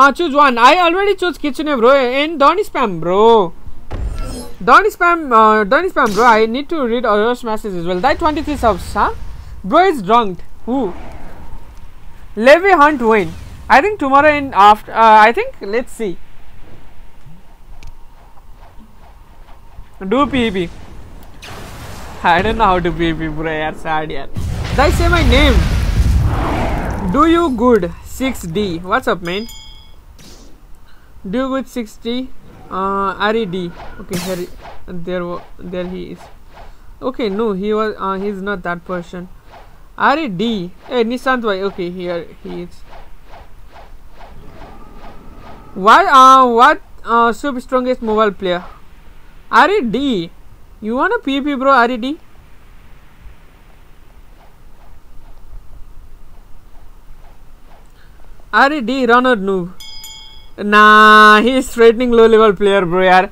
Ah choose one i already chose kitsune bro and don't spam bro don't spam uh, don't spam bro i need to read others messages as well die 23 subs huh bro is drunk who Levy Hunt win. I think tomorrow in after. Uh, I think let's see. Do PvP. I don't know how to PvP, bro. Yeah, sad, yeah. Did I say my name? Do you good 6D? What's up, man? Do good 6D? Uh, R.E.D. Okay, here, there, there he is. Okay, no, he was. Uh, he's not that person. R D. Hey, Nishant Bhai. Okay, here he is. Why? Uh, what? Uh, super strongest mobile player. R D. You want a PP, bro? R D. R D runner noob. Nah, he's threatening low level player, bro. Yaar.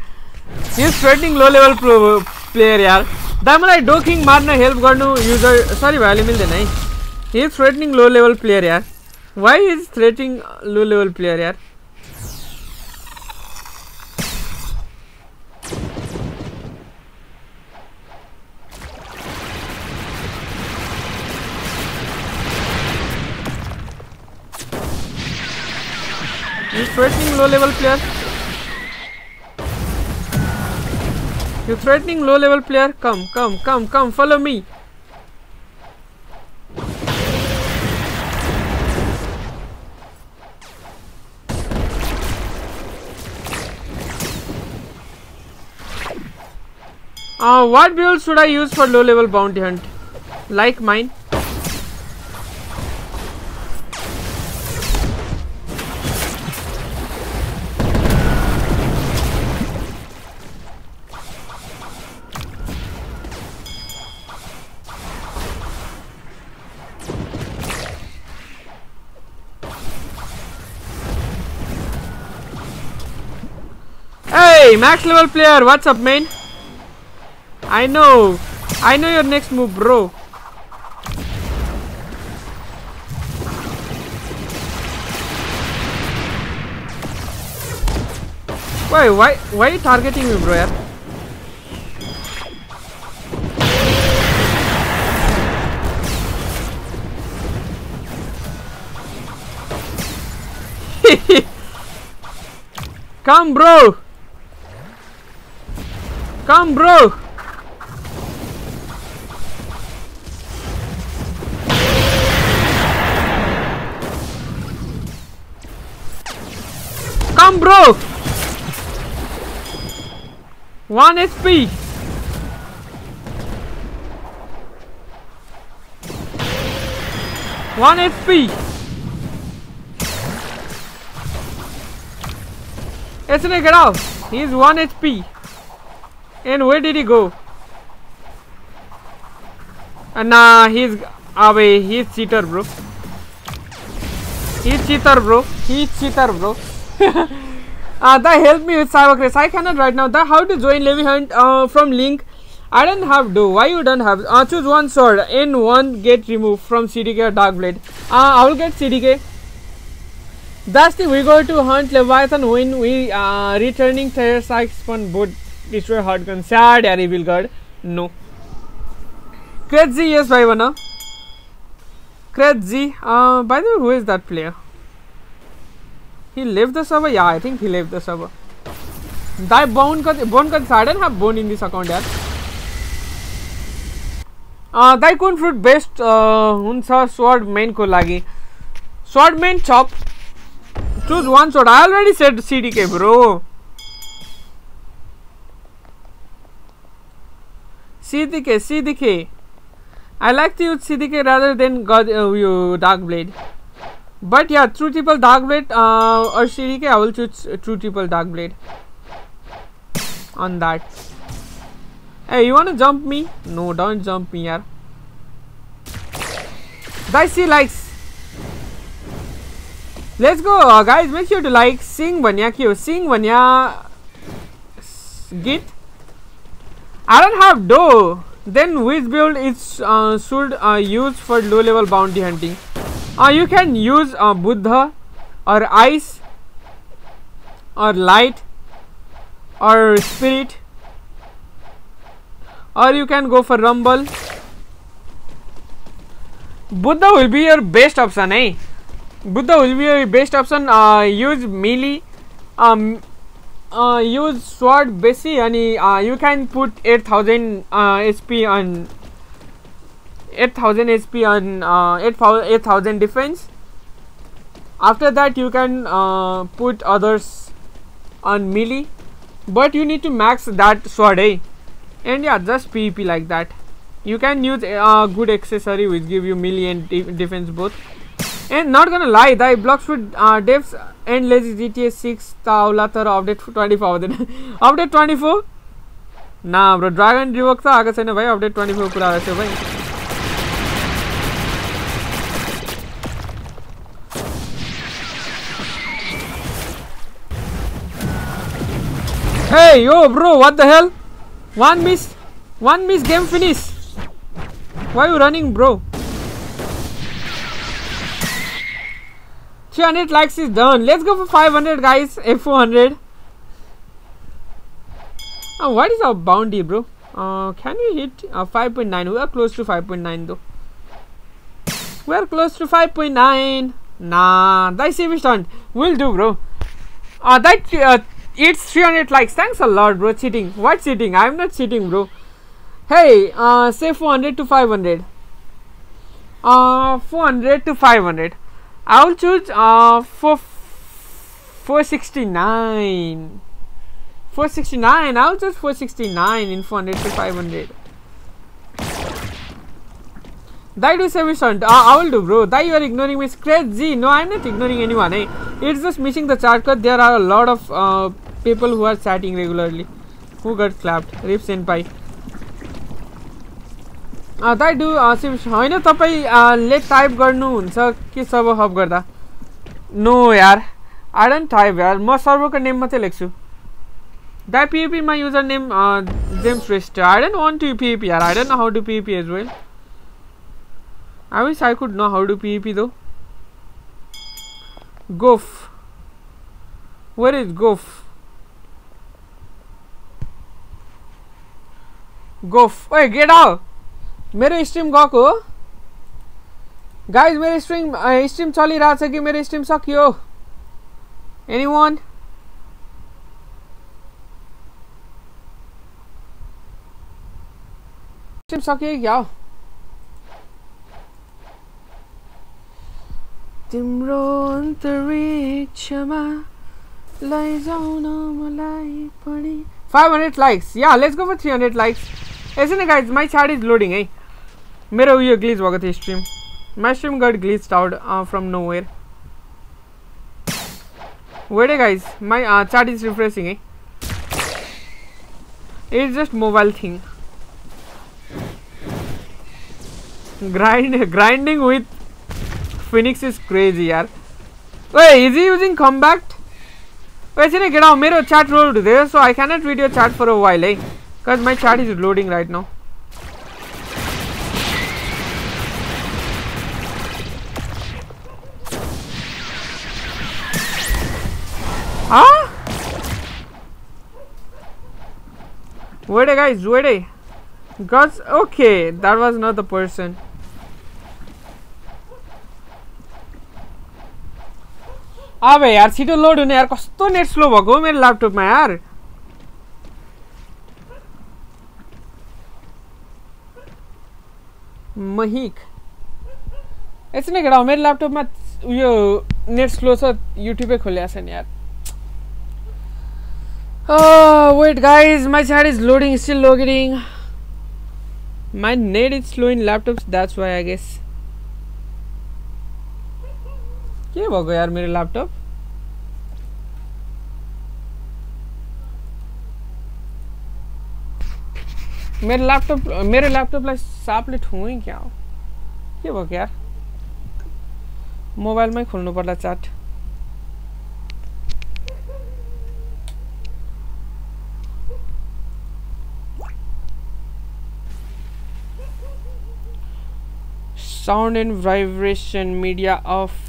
He's threatening low level pro player, yaar. दा मलाई डोकिङ मार्न help गर्नु user सरी भाइले मिल्दैन है he is threatening low level player यार वाइ is थ्रेटिङ low level player यार He's threatening low level player. You're threatening low level player? Come, come, come, come, follow me. Uh, what build should I use for low level bounty hunt? Like mine? Hey, max level player, what's up, man? I know, I know your next move, bro. Why, why, why are you targeting me, bro? (laughs) Come, bro. Come, bro. Come, bro. One HP. One HP. Isn't get out? He's one HP. And where did he go? Uh, nah, he's away. He's cheater, bro. He's cheater, bro. He's cheater, bro. (laughs) uh, that help me with cyborg race. I cannot right now. That how to join Levy Hunt uh, from link. I don't have do. Why you don't have? Uh, choose one sword and one get removed from CDK or Dark Blade. Uh, I will get CDK. That's the we go to hunt Leviathan when we uh, returning Terror spawn both destroy hard gun. Sad यार evil god. No. Crazy yes भाई बना. Crazy. Uh, by the way, who is that player? He left the server. Yeah, I think he left the server. That bone cut bone cut. I don't have bone in this account. Uh, दाइकुन fruit best हुन्छ sword main को लागि sword main chop choose one sword I already said CDK bro CDK CDK I like to use CDK rather than God uh, you Dark Blade. But yeah, True Triple Dark Blade uh, or CDK, I will choose True Triple Dark Blade. On that. Hey, you wanna jump me? No, don't jump me, yaar. Dicey likes. Let's go, uh, guys. Make sure to like Sing Vanya Q. Sing Vanya Git. I don't have dough. Then which build is uh, should uh, use for low level bounty hunting? Uh, you can use uh, Buddha or Ice or Light or Spirit or you can go for Rumble. Buddha will be your best option, eh? Buddha will be your best option. Uh, use melee. Um, uh, use sword basi and uh, you can put 8000 uh, HP on 8000 HP on uh, 8000 defense. After that you can uh, put others on melee but you need to max that sword eh? and yeah just PvP like that. You can use a uh, good accessory which give you melee and defense both and not gonna lie, the Blox Fruit uh, devs and lazy GTA 6 Taulatar update 24 (laughs) update 24 ना हाम्रो dragon rework त आएको छैन भाइ update 24 कुरा आएको छ Hey yo bro. What the hell? One miss. One miss game finish. Why you running bro? 300 likes is done. Let's go for 500 guys. F400. Oh, what is our bounty, bro? Uh, can we hit uh, 5.9? We are close to 5.9 though. We are close to 5.9. Nah, that's save stunt. Will do, bro. Uh, that uh, it's 300 likes. Thanks a lot, bro. Cheating. What cheating? I'm not cheating, bro. Hey, uh, say 400 to 500. Uh, 400 to 500. I'll choose uh for 469 469 I'll choose 469 in 400 to 500 That do sufficient. Uh, I will do, bro. That you are ignoring me. It's crazy. No, I'm not ignoring anyone. Eh? It's just missing the chat because there are a lot of uh, people who are chatting regularly. Who got clapped? Rip Senpai. दाइ डु होइन तपाईँले type गर्नुहुन्छ के server हप गर्दा? No यार. I don't type यार. म सर्भरको नेम मात्रै लेख्छु. दाइ पिएपीमा user name James Shrestha I don't want to PvP यार. I don't know how to PvP as well I wish I could know how to PvP though Goff where is Goff Goff ओए get out मेरो stream गएको guys मेरो stream stream चलिरहेछ कि मेरो stream सकियो? Any one stream सकियो क्या? तिम्रो अन्तरिक्षमा लैजाउन मलाई पनि। फाइभ हन्ड्रेड लाइक्स या let's go for three hundred likes यसै नै गाइज माई छाड इज लोडिङ है मेरे हुई ग्लीज स्वागत है स्ट्रीम मैं stream got glitched out from nowhere wait A guys my chat is refreshing it's just mobile thing grind grinding with phoenix is craze यार way is he using combat वैसे नहीं गिराओ मेरे मेरो chat so I can not video chart for a while ah because my chart is loading right now Huh? Wait guys, wait Gods okay, that was not the person. अबे यार छिटो load हुने यार कस्तो नेट स्लो भएको हो मेरो ल्यापटपमा यार महिक यसो नै केटा मेरो ल्यापटपमा उयो नेट स्लो छ युट्युबै खोलिएको छ नि यार Oh, wait, guys, my chat is loading, still loading. My net is slow in laptops, that's why I guess. के भएको यार मेरो ल्यापटप मेरो ल्यापटप मेरो ल्यापटपलाई सापले ठुँ क्या हो के भएको यार मोबाइलमै खोल्नु पर्ला चाट sound and vibration media off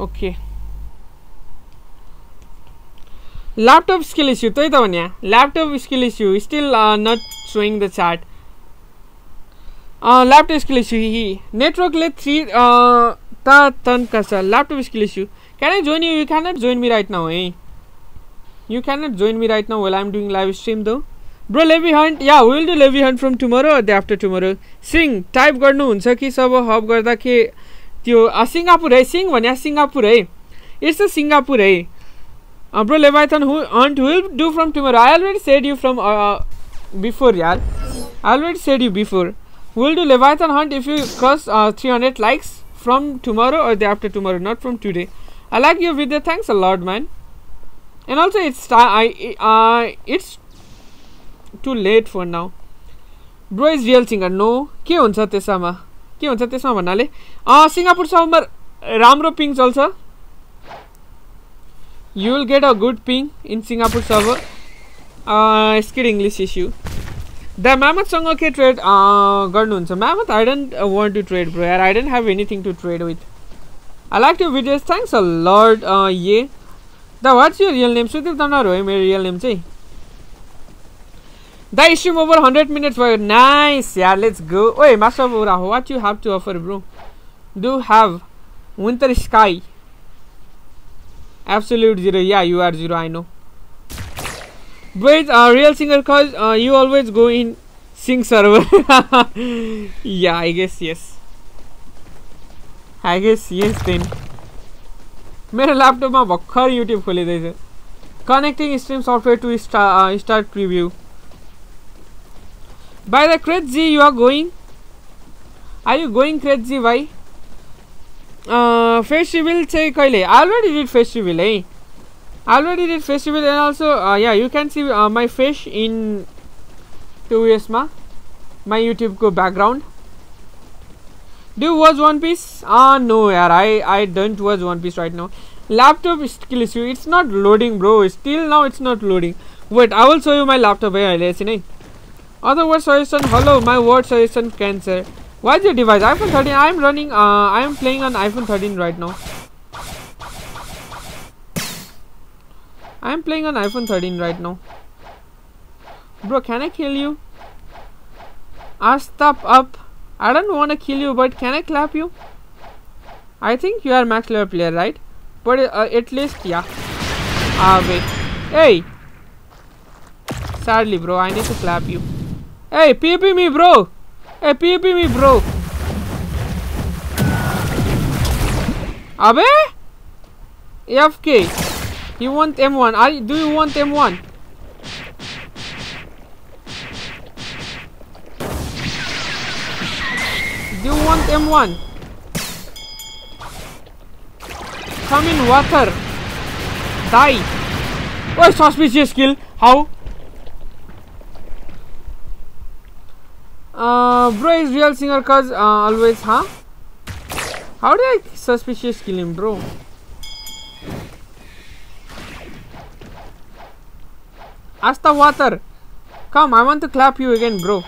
okay laptop skill issue तो भाया laptop skill issue still not showing the chat laptop skill issue he network ले थ्री तन कर laptop skill issue can I join you you can not join me right now हई है यु क्यान नट join me right now well आइम doing live stream दो bro लेभी hunt या will do लेभी hunt from tomorrow day after tomorrow sing type गर्नुहुन्छ कि सब हब गर्दा के त्यो सिङ्गापुर है सिङ भने सिङ्गापुर है इट्स अ सिङ्गापुर है bro लेभाइथन who hunt will do from tomorrow I already said you from before यार I already said you before will do लेभाइथन hunt if you cross three hundred likes from tomorrow or the after tomorrow not from today i like your video thanks a lot man and also it's i uh, it's too late for now bro is real singer no के हुन्छ त्यसमा के हुन्छ त्यसमा भन्नाले सिङ्गापुर सर्भरमा राम्रो पिङ चल्छ यु will get a good ping in Singapore server skid English issue the म्यामथसँग के ट्रेड गर्नुहुन्छ म्यामथ आई don't want to trade bro यार I don't have anything to trade with I like to videos thanks a lord ये the watts your real name Sudeep दनार हो है मेरो real name चाहिँ the stream over hundred minutes भयो nice यार let's go ओए master बोरा हो what you have to offer bro do have winter sky absolute zero yeah you are zero i know but uh, real singer cause uh, you always go in sing server yeah i guess yes i guess yes then मेरो ल्यापटपमा भर्खर YouTube खोलिँदैछ connecting stream software to star start preview by the craze ji you are going are you going craze जी भाइ festival चाहिँ कहिले already did festival है already did festival and also yeah you can C my face in to इयर्समा माई युट्युबको background do you watch One Piece? Ah, no, yeah I, I don't watch One Piece right now. Laptop still issue. It's not loading, bro. Still now it's not loading. Wait, I will show you my laptop. Other word suggestion. Hello, my word suggestion cancer. Why is your device? iPhone 13. I'm running, uh, I'm playing on iPhone 13 right now. I'm playing on iPhone 13 right now. Bro, can I kill you? Ah, stop up. I don't want to kill you, but can I clap you? I think you are max level player, right? But uh, at least, yeah. Ah, wait. Hey! Sadly, bro, I need to clap you. Hey, PvP me, bro! Hey, PvP me, bro! Abe? AFK. You want M1? Are do you want M1? Do you want M1? Come in water. Die. Oh, suspicious kill. How? Uh, bro is real singer cause uh, always, huh? How did I suspicious kill him, bro? Asta water. Come, I want to clap you again, bro.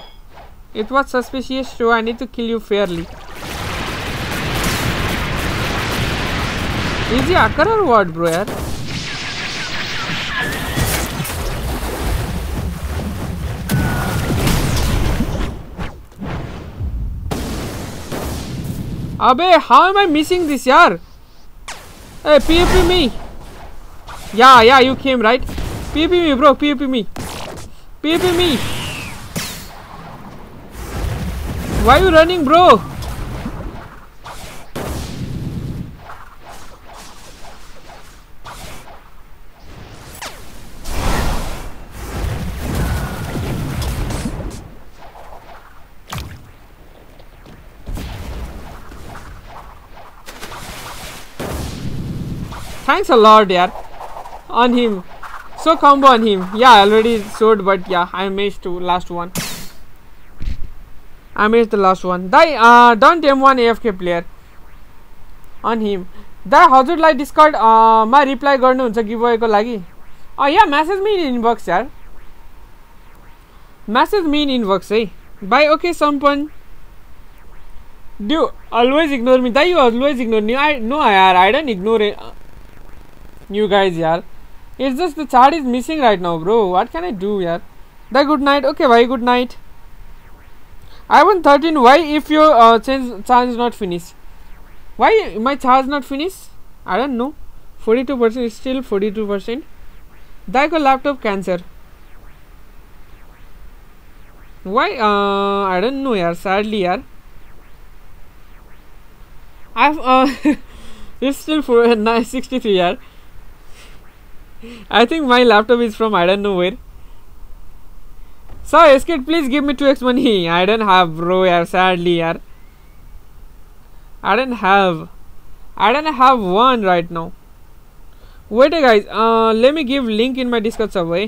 It was suspicious, so I need to kill you fairly. Is he hacker or what, bro? Yaar? Abe, how am I missing this, yaar? Hey, PvP me. Yeah, yeah, you came, right? PvP me, bro. PvP me. PvP me. Why are you running, bro? Thanks a lot, yeah. On him. So combo on him. Yeah, I already showed, but yeah, I missed last one. I missed the last one. Die, uh, don't M1 AFK player. On him. दा हजुरलाई डिस्कर्डमा reply गर्नुहुन्छ गिभवेको लागि या message मिन inbox यार message मिन inbox है by okay सम्पन due always ignore me Dai you always ignore new I know यार I don't ignore new guys यार it's just the chart is missing right now bro watt can I do यार the good night okay भाइ good night iPhone 13 why if your uh, change, charge not finished, why my charge not finished? I don't know. 42% is still 42% Daiko laptop cancer. Why uh, I don't know yaar sadly yaar. I've uh, (laughs) it's still for (laughs) 63 yaar. I think my laptop is from I don't know where. So, Skid, please give me 2x money. I don't have, bro, yaar. Sadly, yaar. I don't have I don't have one right now wait guys uh, let me give link in my discord server eh?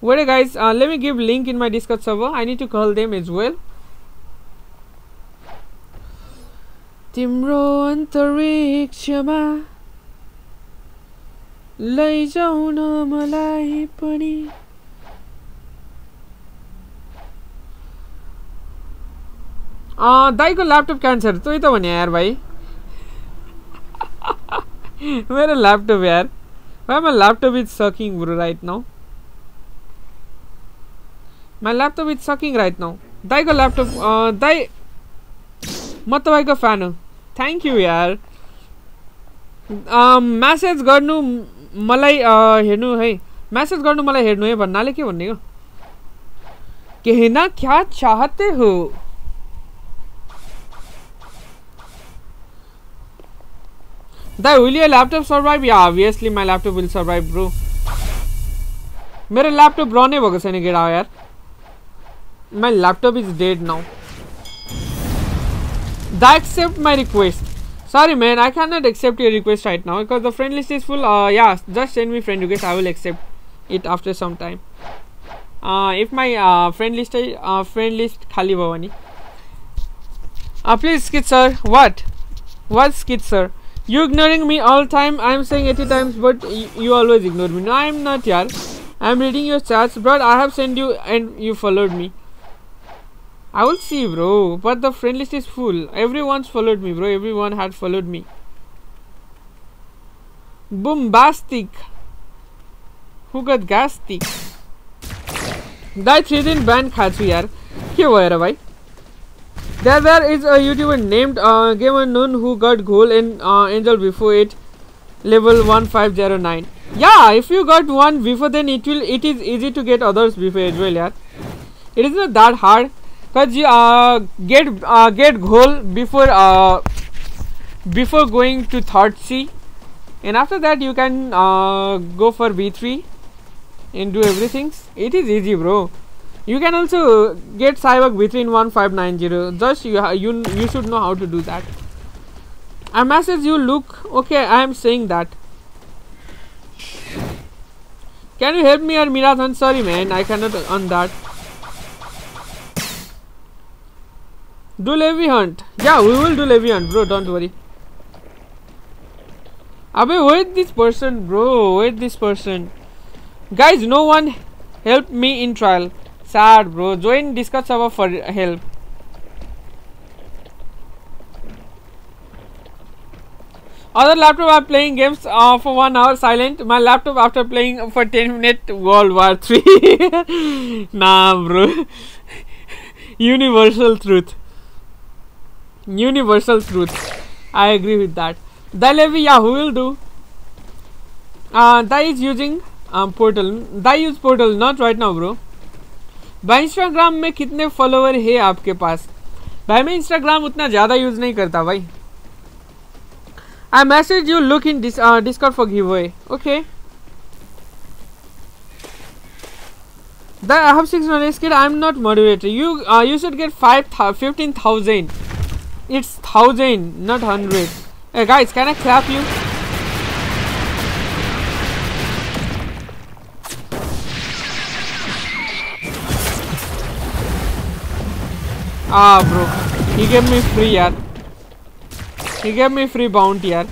wait guys uh, let me give link in my discord server I need to call them as well तिम्रो अन्तरिक्षमा लैजाउ न मलाई पनि दाईको laptop cancer तै त भने यार भाइ। मेरो ल्यापटप यार। भाइ my laptop is sucking bro right now my laptop is sucking right now दाईको ल्यापटप दाई, म तपाईँको फ्यान हो। थ्याङ्क यू यार। म्यासेज गर्नु मलाई हेर्नु है। म्यासेज गर्नु मलाई हेर्नु है भन्नाले के भन्ने हो? कहना क्या चाहते हो? The will your laptop survive? Yeah, obviously my laptop will survive, bro. मेरा लैपटॉप रॉने भएको छैन केटा यार My laptop is dead now. That accept my request. Sorry man, I cannot accept your request right now because the friend list is full. Uh, yeah, just send me friend request. I will accept it after some time. Uh, if my uh, friend list uh, friend list khali भयो भने uh, please skid sir what what skid sir you ignoring me all time. I'm saying 80 times, but you, always ignore me. No, I'm not, yaar. I'm reading your chats, but I have sent you and you followed me. I will see, bro. But the friend list is full. Everyone's followed me, bro. Everyone had followed me. Bombastic. Who got gastic? That 3 दिन ban खाछु यार के भएर भाइ there, there is a YouTuber named uh, Gamer Noon who got gold in uh, Angel before it, level 1509. Yeah, if you got one before, then it will. It is easy to get others before as well. Yeah, it is not that hard. Cause you uh, get uh, get gold before uh, before going to third sea, and after that you can uh, go for V3 and do everything. It is easy, bro. You can also get Cyborg between 1590. Just you, you, you should know how to do that. I message you look okay I am saying that. Can you help me or Mirathon? Sorry man, I cannot on that. Do Levy Hunt. Yeah, we will do Levy Hunt, bro. Don't worry. Abe, wait this person, bro. Wait this person. Guys, no one help me in trial. Sad bro. Join Discord server for help. Other laptop are playing games uh, for one hour silent. My laptop after playing for 10 minutes World War 3. (laughs) nah bro. (laughs) Universal truth. Universal truth. I agree with that. Dalevi, yeah, who will do? Uh, that is using um, portal. That use portal, not right now, bro. भाई Instagram में कितने follower है आपके पास भाई मैं Instagram उतना ज़्यादा use नहीं करता भाई I message you look in discount for give away okay I have 600 skill. I'm not moderator. You uh, you should get five fifteen thousand. It's thousand, not hundred. Hey guys, can I clap you? Ah, bro. He gave me free, yaar. He gave me free bounty, yaar.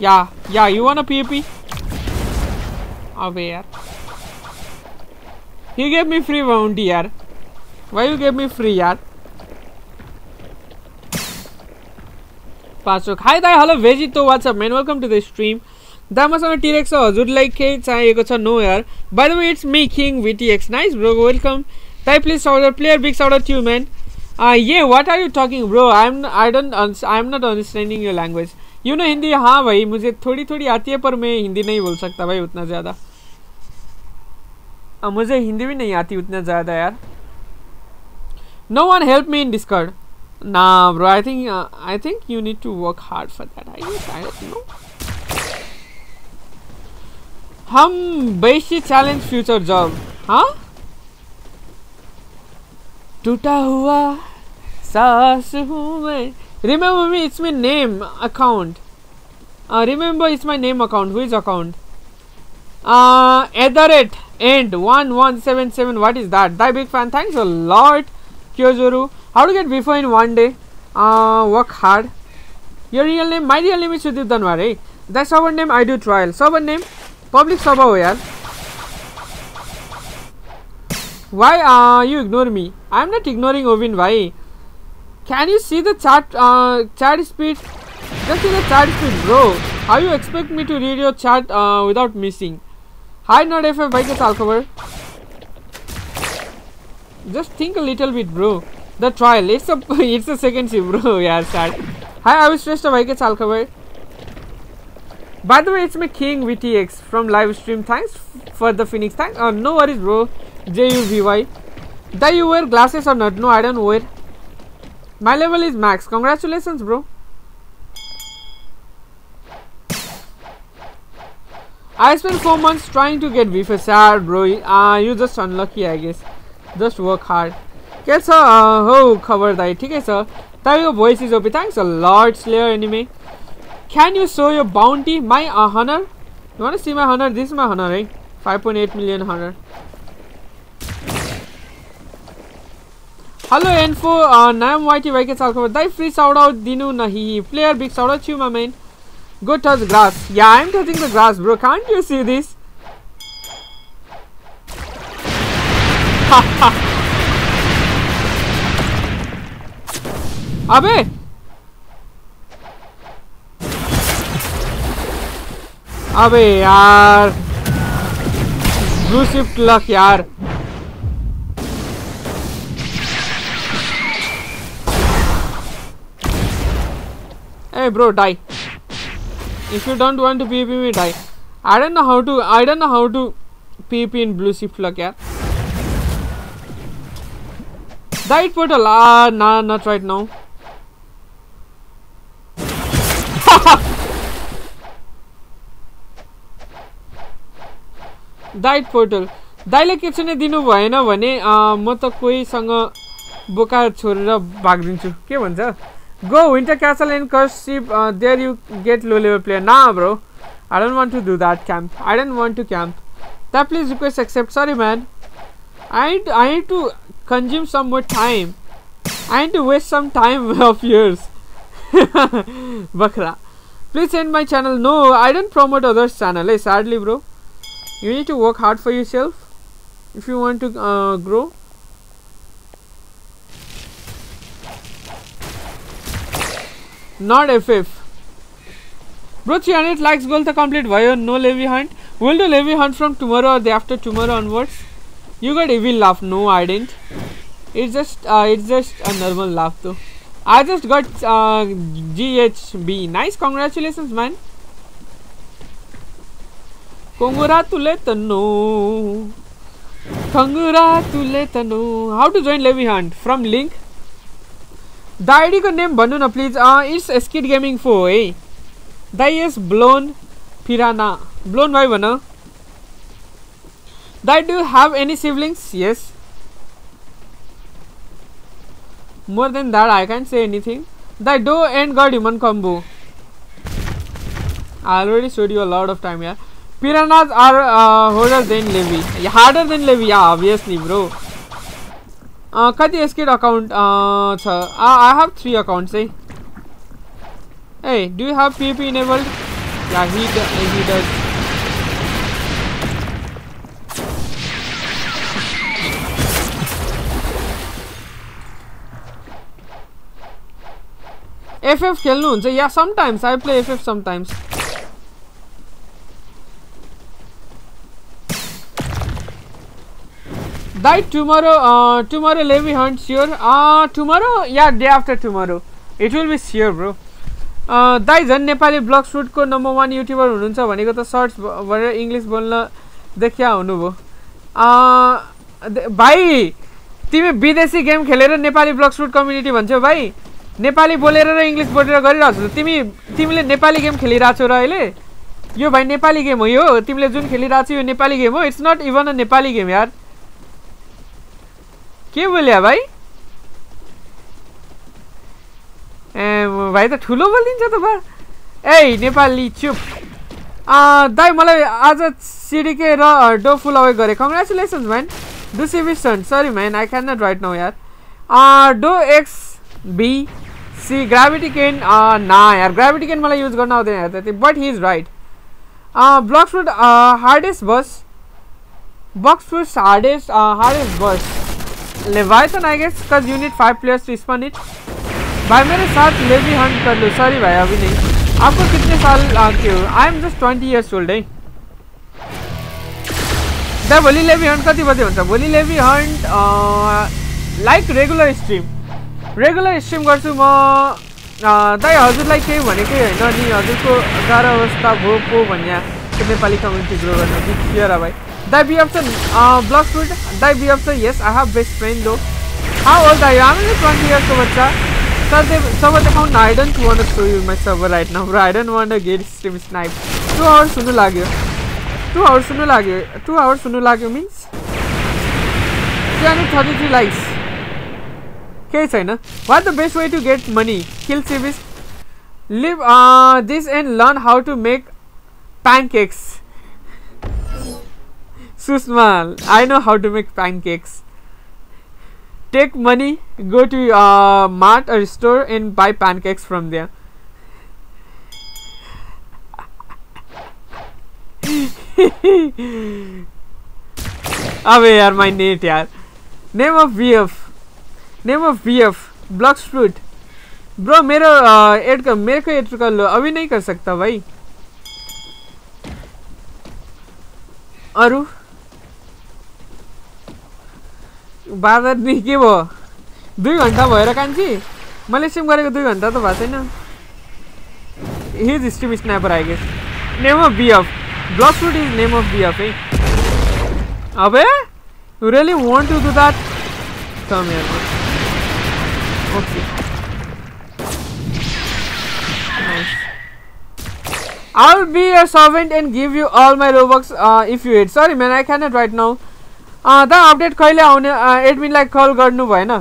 Yeah, yeah. You wanna PvP? Away, yaar. He gave me free bounty, yaar. Why you gave me free, yaar? पाँच hi दाई hello भेजितो WhatsApp man welcome to the stream दा मसँग T rex हजुरलाई केही चाहिएको छ no यार by the way it's me king VTX nice bro welcome Type please order player big order to you man. Uh, yeah, what are you talking bro? I'm I don't I'm not understanding your language. You know Hindi? हाँ भाई मुझे थोड़ी थोड़ी आती है पर मैं हिंदी नहीं बोल सकता भाई उतना ज़्यादा uh, मुझे हिंदी भी नहीं आती उतना ज़्यादा यार No one help me in Discord. Nah, bro. I think uh, I think you need to work hard for that. I guess I don't know. हम बेशी चैलेंज फ्यूचर जॉब हाँ टूटा हुआ सास हूँ मैं remember me it's my name account uh, remember it's my name account who is account uh at the rate end 1177 what is that die big fan thanks a lot Kyozoru how to get before in one day uh, work hard your real name my real name is Sudhir Danwar eh? that server name I do trial server name public server हो यार why uh, you ignore me I'm not ignoring Ovin why? Can you see the chat uh, chat speed? Just see the chat speed bro. How you expect me to read your chat uh, without missing? Hi not FF bike cover just think a little bit bro. The trial it's a (laughs) it's a second shift bro. (laughs) Yeah sad. Hi i was stressed bike cover by the way it's my king vtx from live stream. Thanks for the phoenix. Thanks uh, no worries bro. Juvy do you wear glasses or not? No, I don't wear. My level is max. Congratulations, bro. I spent 4 months trying to get VFSR, bro. Uh, you just unlucky, I guess. Just work hard. Okay, sir. Uh, oh, cover that. Okay, sir. Tell your voice is OP. Thanks a lot, Slayer anime. Can you show your bounty? My uh, honor? You wanna see my honor? This is my honor, right? 5.8 million honor. Hello NFO नाम वाइटी भाइके चालको दाइ free soda दिनु नहि player big soda छु मा main go touch grass yeah I am touching the grass bro can't you see this अबे अबे यार blue shift luck यार Hey bro, die. If you don't want to PvP me, die. I don't know how to. I don't know how to PvP in blue shift luck, yeah. Died portal. Ah, nah, not right now. डाइट portal दाइले के चाहिँ दिनु भएन भने म त कोहीसँग बोका छोडेर भागिदिन्छु के भन्छ Go Winter Castle and Curse Ship. Uh, there you get low level player. Nah, bro. I don't want to do that camp. I don't want to camp. That please request accept. Sorry, man. I need, I need to consume some more time. I need to waste some time (laughs) of yours. (laughs) Bakra. Please send my channel. No, I don't promote others' channel. Hey, sadly, bro. You need to work hard for yourself if you want to uh, grow. Not FF. Bro, 300 likes goal to complete. Why no Levy hunt? We'll do Levy hunt from tomorrow or the after tomorrow onwards. You got evil laugh. No, I didn't. It's just uh, it's just a normal laugh though. I just got uh, GHB. Nice, congratulations, man. Congratulatano. Congratulatano. How to join Levy Hunt? From link. द को name भन्नु न please it's skid gaming फो है दाई is blown piranha blown भयो भन दाई do have any siblings yes more than that I can say anything Dai dough and god human combo I already showed you lord of time यार piranhas are holder than Levi harder than Levi yeah obviously bro कति skid account छ I have three account चाहिँ ए do you have PvP enabled yeah हि हि। FF खेल्नुहुन्छ yeah sometimes I play FF sometimes Dai tomorrow tomorrow Levi hunt sure tomorrow yeah day after tomorrow it will be sure bro दाइ झन् Nepali blog सुटको number one YouTuber हुनुहुन्छ भनेको त search भनेर English बोल्न देखिया हुनुभयो भाइ तिमी विदेशी गेम खेलेर नेपाली ब्लग सुट कम्युनिटी भन्छौ भाइ। नेपाली बोलेर र इङ्ग्लिस बोलेर गरिरहेको छौ। तिमी तिमीले नेपाली गेम खेलिरहेको छौ र अहिले? यो भाइ नेपाली गेम हो यो। तिमीले जुन खेलिरहेको छौ यो नेपाली गेम हो। It's not even a Nepali game यार। के बोल्या भाइ ए भाइ त ठुलो बोलिन्छ त बा ए नेपाली चुप दाइ मलाई आज सिडिके र डो फुल अवे गरेँ congratulations man do सिभिसन sorry man I cannot right right now यार dough X B C gravity can ना यार ग्राभिटी केन मलाई युज गर्न आउँदैन यार but he is right block fruit hardest boss box fruit hardest hardest boss leviathan I guess cause you need five players to spawn it भाई, मेरे साथ levy Hunt कर लो। सॉरी भाई, अभी नहीं। आपको कितने साल के हो? I am just twenty years old है दा भोलि लेभी हन्ट कति बजे हुन्छ भोलि Levi hunt like regular stream regular stream गर्छु म दाइ हजुरलाई केही भनेकै होइन नि हजुरको गाह्रो अवस्था भो पो भन्या। नेपाली कम्युनिटी ग्रो गर्न। क्लियर भाइ Die be after uh, block food. Die be after. Yes, I have best friend though. How old are you? I'm only 20 years old, sir. Sir, they, they found. I don't want to show you my server right now, bro. I don't want to get stream sniped. Two hours sunu lagyo. Two hours sunu lagyo. Two hours sunu lagyo means 333 likes. Okay, China. What's the best way to get money? Kill civis. Live uh, this and learn how to make pancakes. Sushma I know how to make प्यानकेक्स take money go to uh, mart or store and buy pancakes from there (laughs) अबे यार my net यार name of VF name of B F block fruit bro मेरा add कर मेरे को add कर लो अभी नहीं कर सकता भाई अरू बाह्र नि के भयो दुई घन्टा भएर कान्छी मैले स्ट्रिम गरेको दुई घन्टा त भएको छैन his stream sniper I guess name of BF block fruit is name of BF है अबे you really want to do that come. Nice. I'll be your servant and give you all my Robux uh, if you hit. Sorry man, I cannot right now. दा update कहिले आउने? एडमिनलाई कल गर्नु भएन।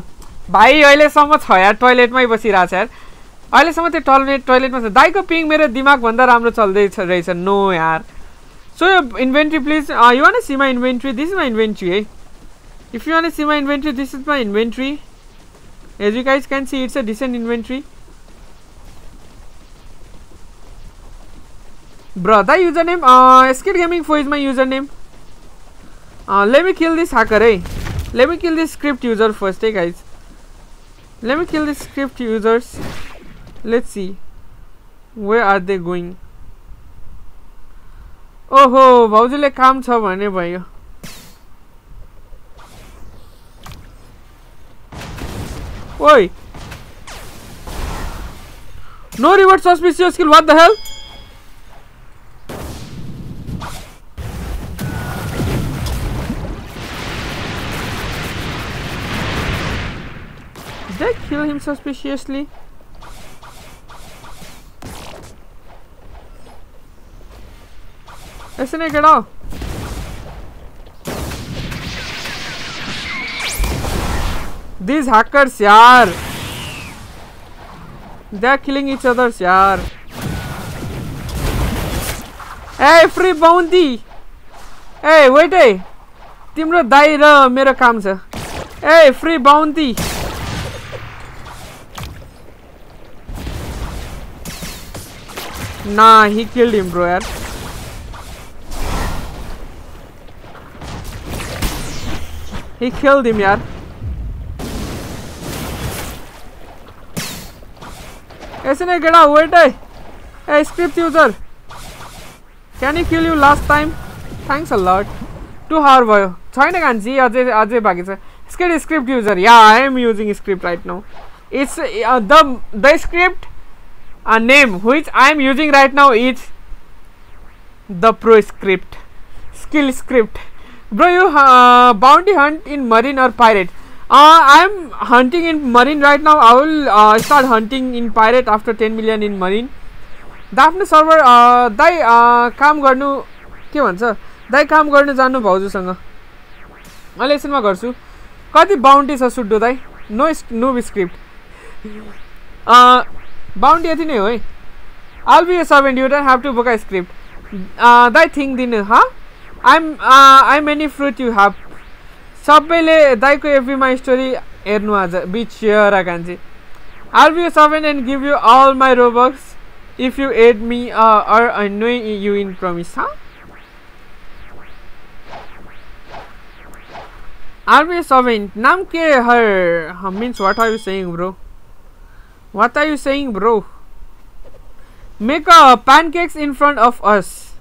भाइ अहिलेसम्म छ यार टोइलेटमै बसिरहेको छ यार। अहिलेसम्म त्यो टोइलेट टोइलेटमा छ। दाइको पिङ मेरो दिमागभन्दा राम्रो चल्दैछ रहेछ। नो यार। So your inventory please you want see my inventory this is my inventory है if you want see my inventory this is my inventory as you guys can see it's a decent inventory brother username? uh skid gaming 4 is my username uh let me kill this hacker hey let me kill this script user first hey guys let me kill this script users let's see where are they going ओहो भाउजूले काम छ भने भयो Oi! No reward suspicious skill, what the hell? Did I kill him suspiciously? ऐसे get off. These hackers, yaar. They are killing each other, yaar. Hey, free bounty. Hey, wait, hey. तिम्रो दाई र मेरो काम छ Hey, free bounty. Nah, he killed him, bro. Yaar. He killed him, yaar. Isn't it get out? Wait, hey. Hey, script user. Can he kill you last time? Thanks a lot. Too hard भयो छैन कान्छी अझै अझै बाँकी छ script script user या I am using script right now it's the the script name which I am using right now is the pro script skill script bro you uh, bounty hunt in marine or pirate uh, I am hunting in marine right now I will uh, start hunting in pirate after 10 million in marine दाफ्नो server दाई काम गर्नु के भन्छ दाई काम गर्नु जानु भाउजूसँग अहिले एकछिनमा गर्छु कति बााउन्टी छ सुड्डो दाई नो नो स्क्रिप्ट बााउन्डी यति नै हो है। I'll be a servant you don't have to book script Dai thing दिनु ह? I'm I many fruit you have सबैले दाइको एभ्रीमा स्टोरी हेर्नु आज। बिच share कान्छे I'll be a servant and give you all my Robux if you add me or no you in promise ह I'll be नाम के हर means what are you सेङ bro What are you saying bro? Make a pancakes in front of us.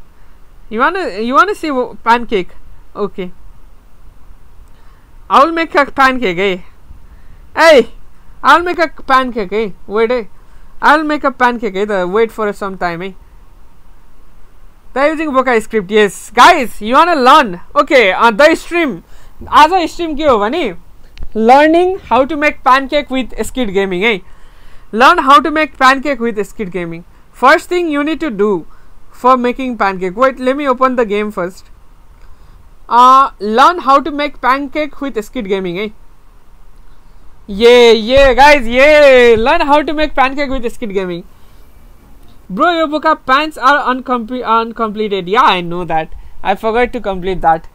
You wanna you wanna see pancake? Okay. I'll make a pancake, eh? Hey, I'll make a pancake, eh? Wait, eh? I'll make a pancake either. Wait for some time. Eh? They're using Bokai script. Yes, guys, you wanna learn? Okay, uh, the stream. आज stream के हो भने learning how to make pancake with skid gaming है Learn how to make pancake with Skid Gaming. First thing you need to do for making pancake. Wait, let me open the game first. Uh, learn how to make pancake with Skid Gaming. Eh? Yeah, yeah, guys, yeah. Learn how to make pancake with Skid Gaming. Bro, your book up pants are uncomple uncompleted. Yeah, I know that. I forgot to complete that.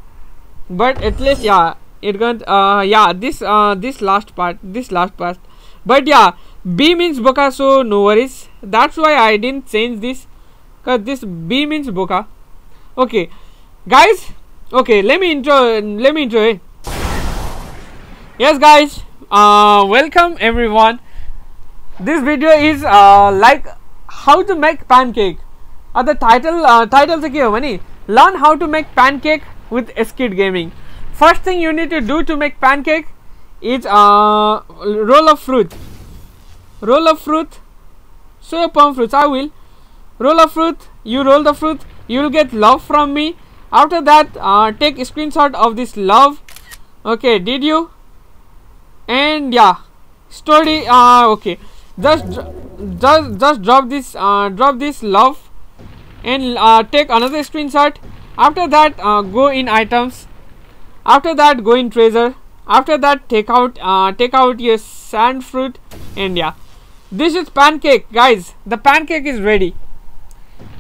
But at least, yeah, it got, uh, yeah, this, uh, this last part, this last part. But yeah, B means boka, so no worries. That's why I didn't change this. Cause this B means boka. Okay, guys, okay, let me intro, let me intro. Eh? Yes, guys, uh, welcome everyone this video is uh, like how to make pancake uh, the title uh, title से के learn how to make pancake with skid gaming first thing you need to do to make pancake is uh, roll of fruit roll of fruit. So palm fruits. I will. Roll of fruit. You roll the fruit. You will get love from me. After that uh, take screenshot of this love. Okay did you? And yeah. Story uh okay. Just just just drop this uh, drop this love. And uh, take another screenshot. After that uh, go in items. After that go in treasure. After that take out uh, take out your sand fruit. And yeah this is pancake guys the pancake is ready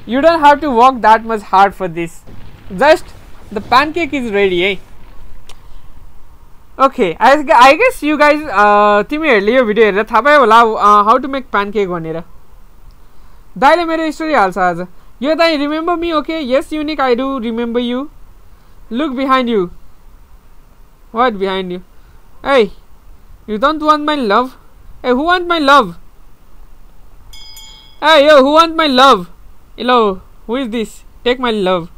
you don't have to work that much hard for this just the pancake is ready eh okay I I guess you guys तिमीहरूले यो video हेरेर थाहा पायो होला how to make pan cake भनेर दाइले मेरो story हाल्छ आज यो दाइ remember me okay yes unique I do remember you look behind you what behind you a you don't want my love a who want my love A yo who want my लभ लो who is this take my लभ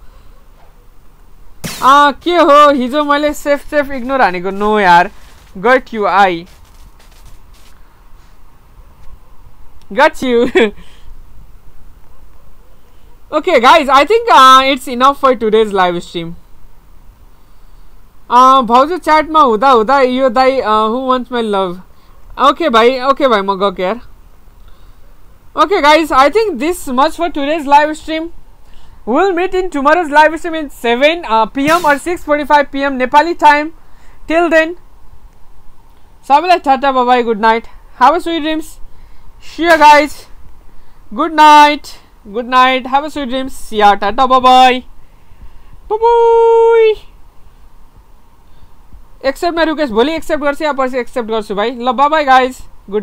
के हो हिजो मैले safe safe ignore हानेको no यार गट यु आई गट यु (laughs) okay guys I think it's enough for today's live stream भाउजू च्याटमा हुँदा हुँदा यो दाई हु वान्ट्स माई लभ ओके भाइ ओके भाइ म गएको यार okay guys I think this much for today's live stream We'll meet in tomorrow's live stream in 7 uh, p.m. or 6:45 p.m. Nepali time. Till then, Sabila Tata bye bye. Good night. Have a sweet dreams. See ya, guys. Good night. Good night. Have a sweet dreams. See ya. Tata bye bye. Bye bye. एक्सेप्टमा Rukesh भोलि accept गर्छु या पछि accept गर्छु भाइ ल by guys good night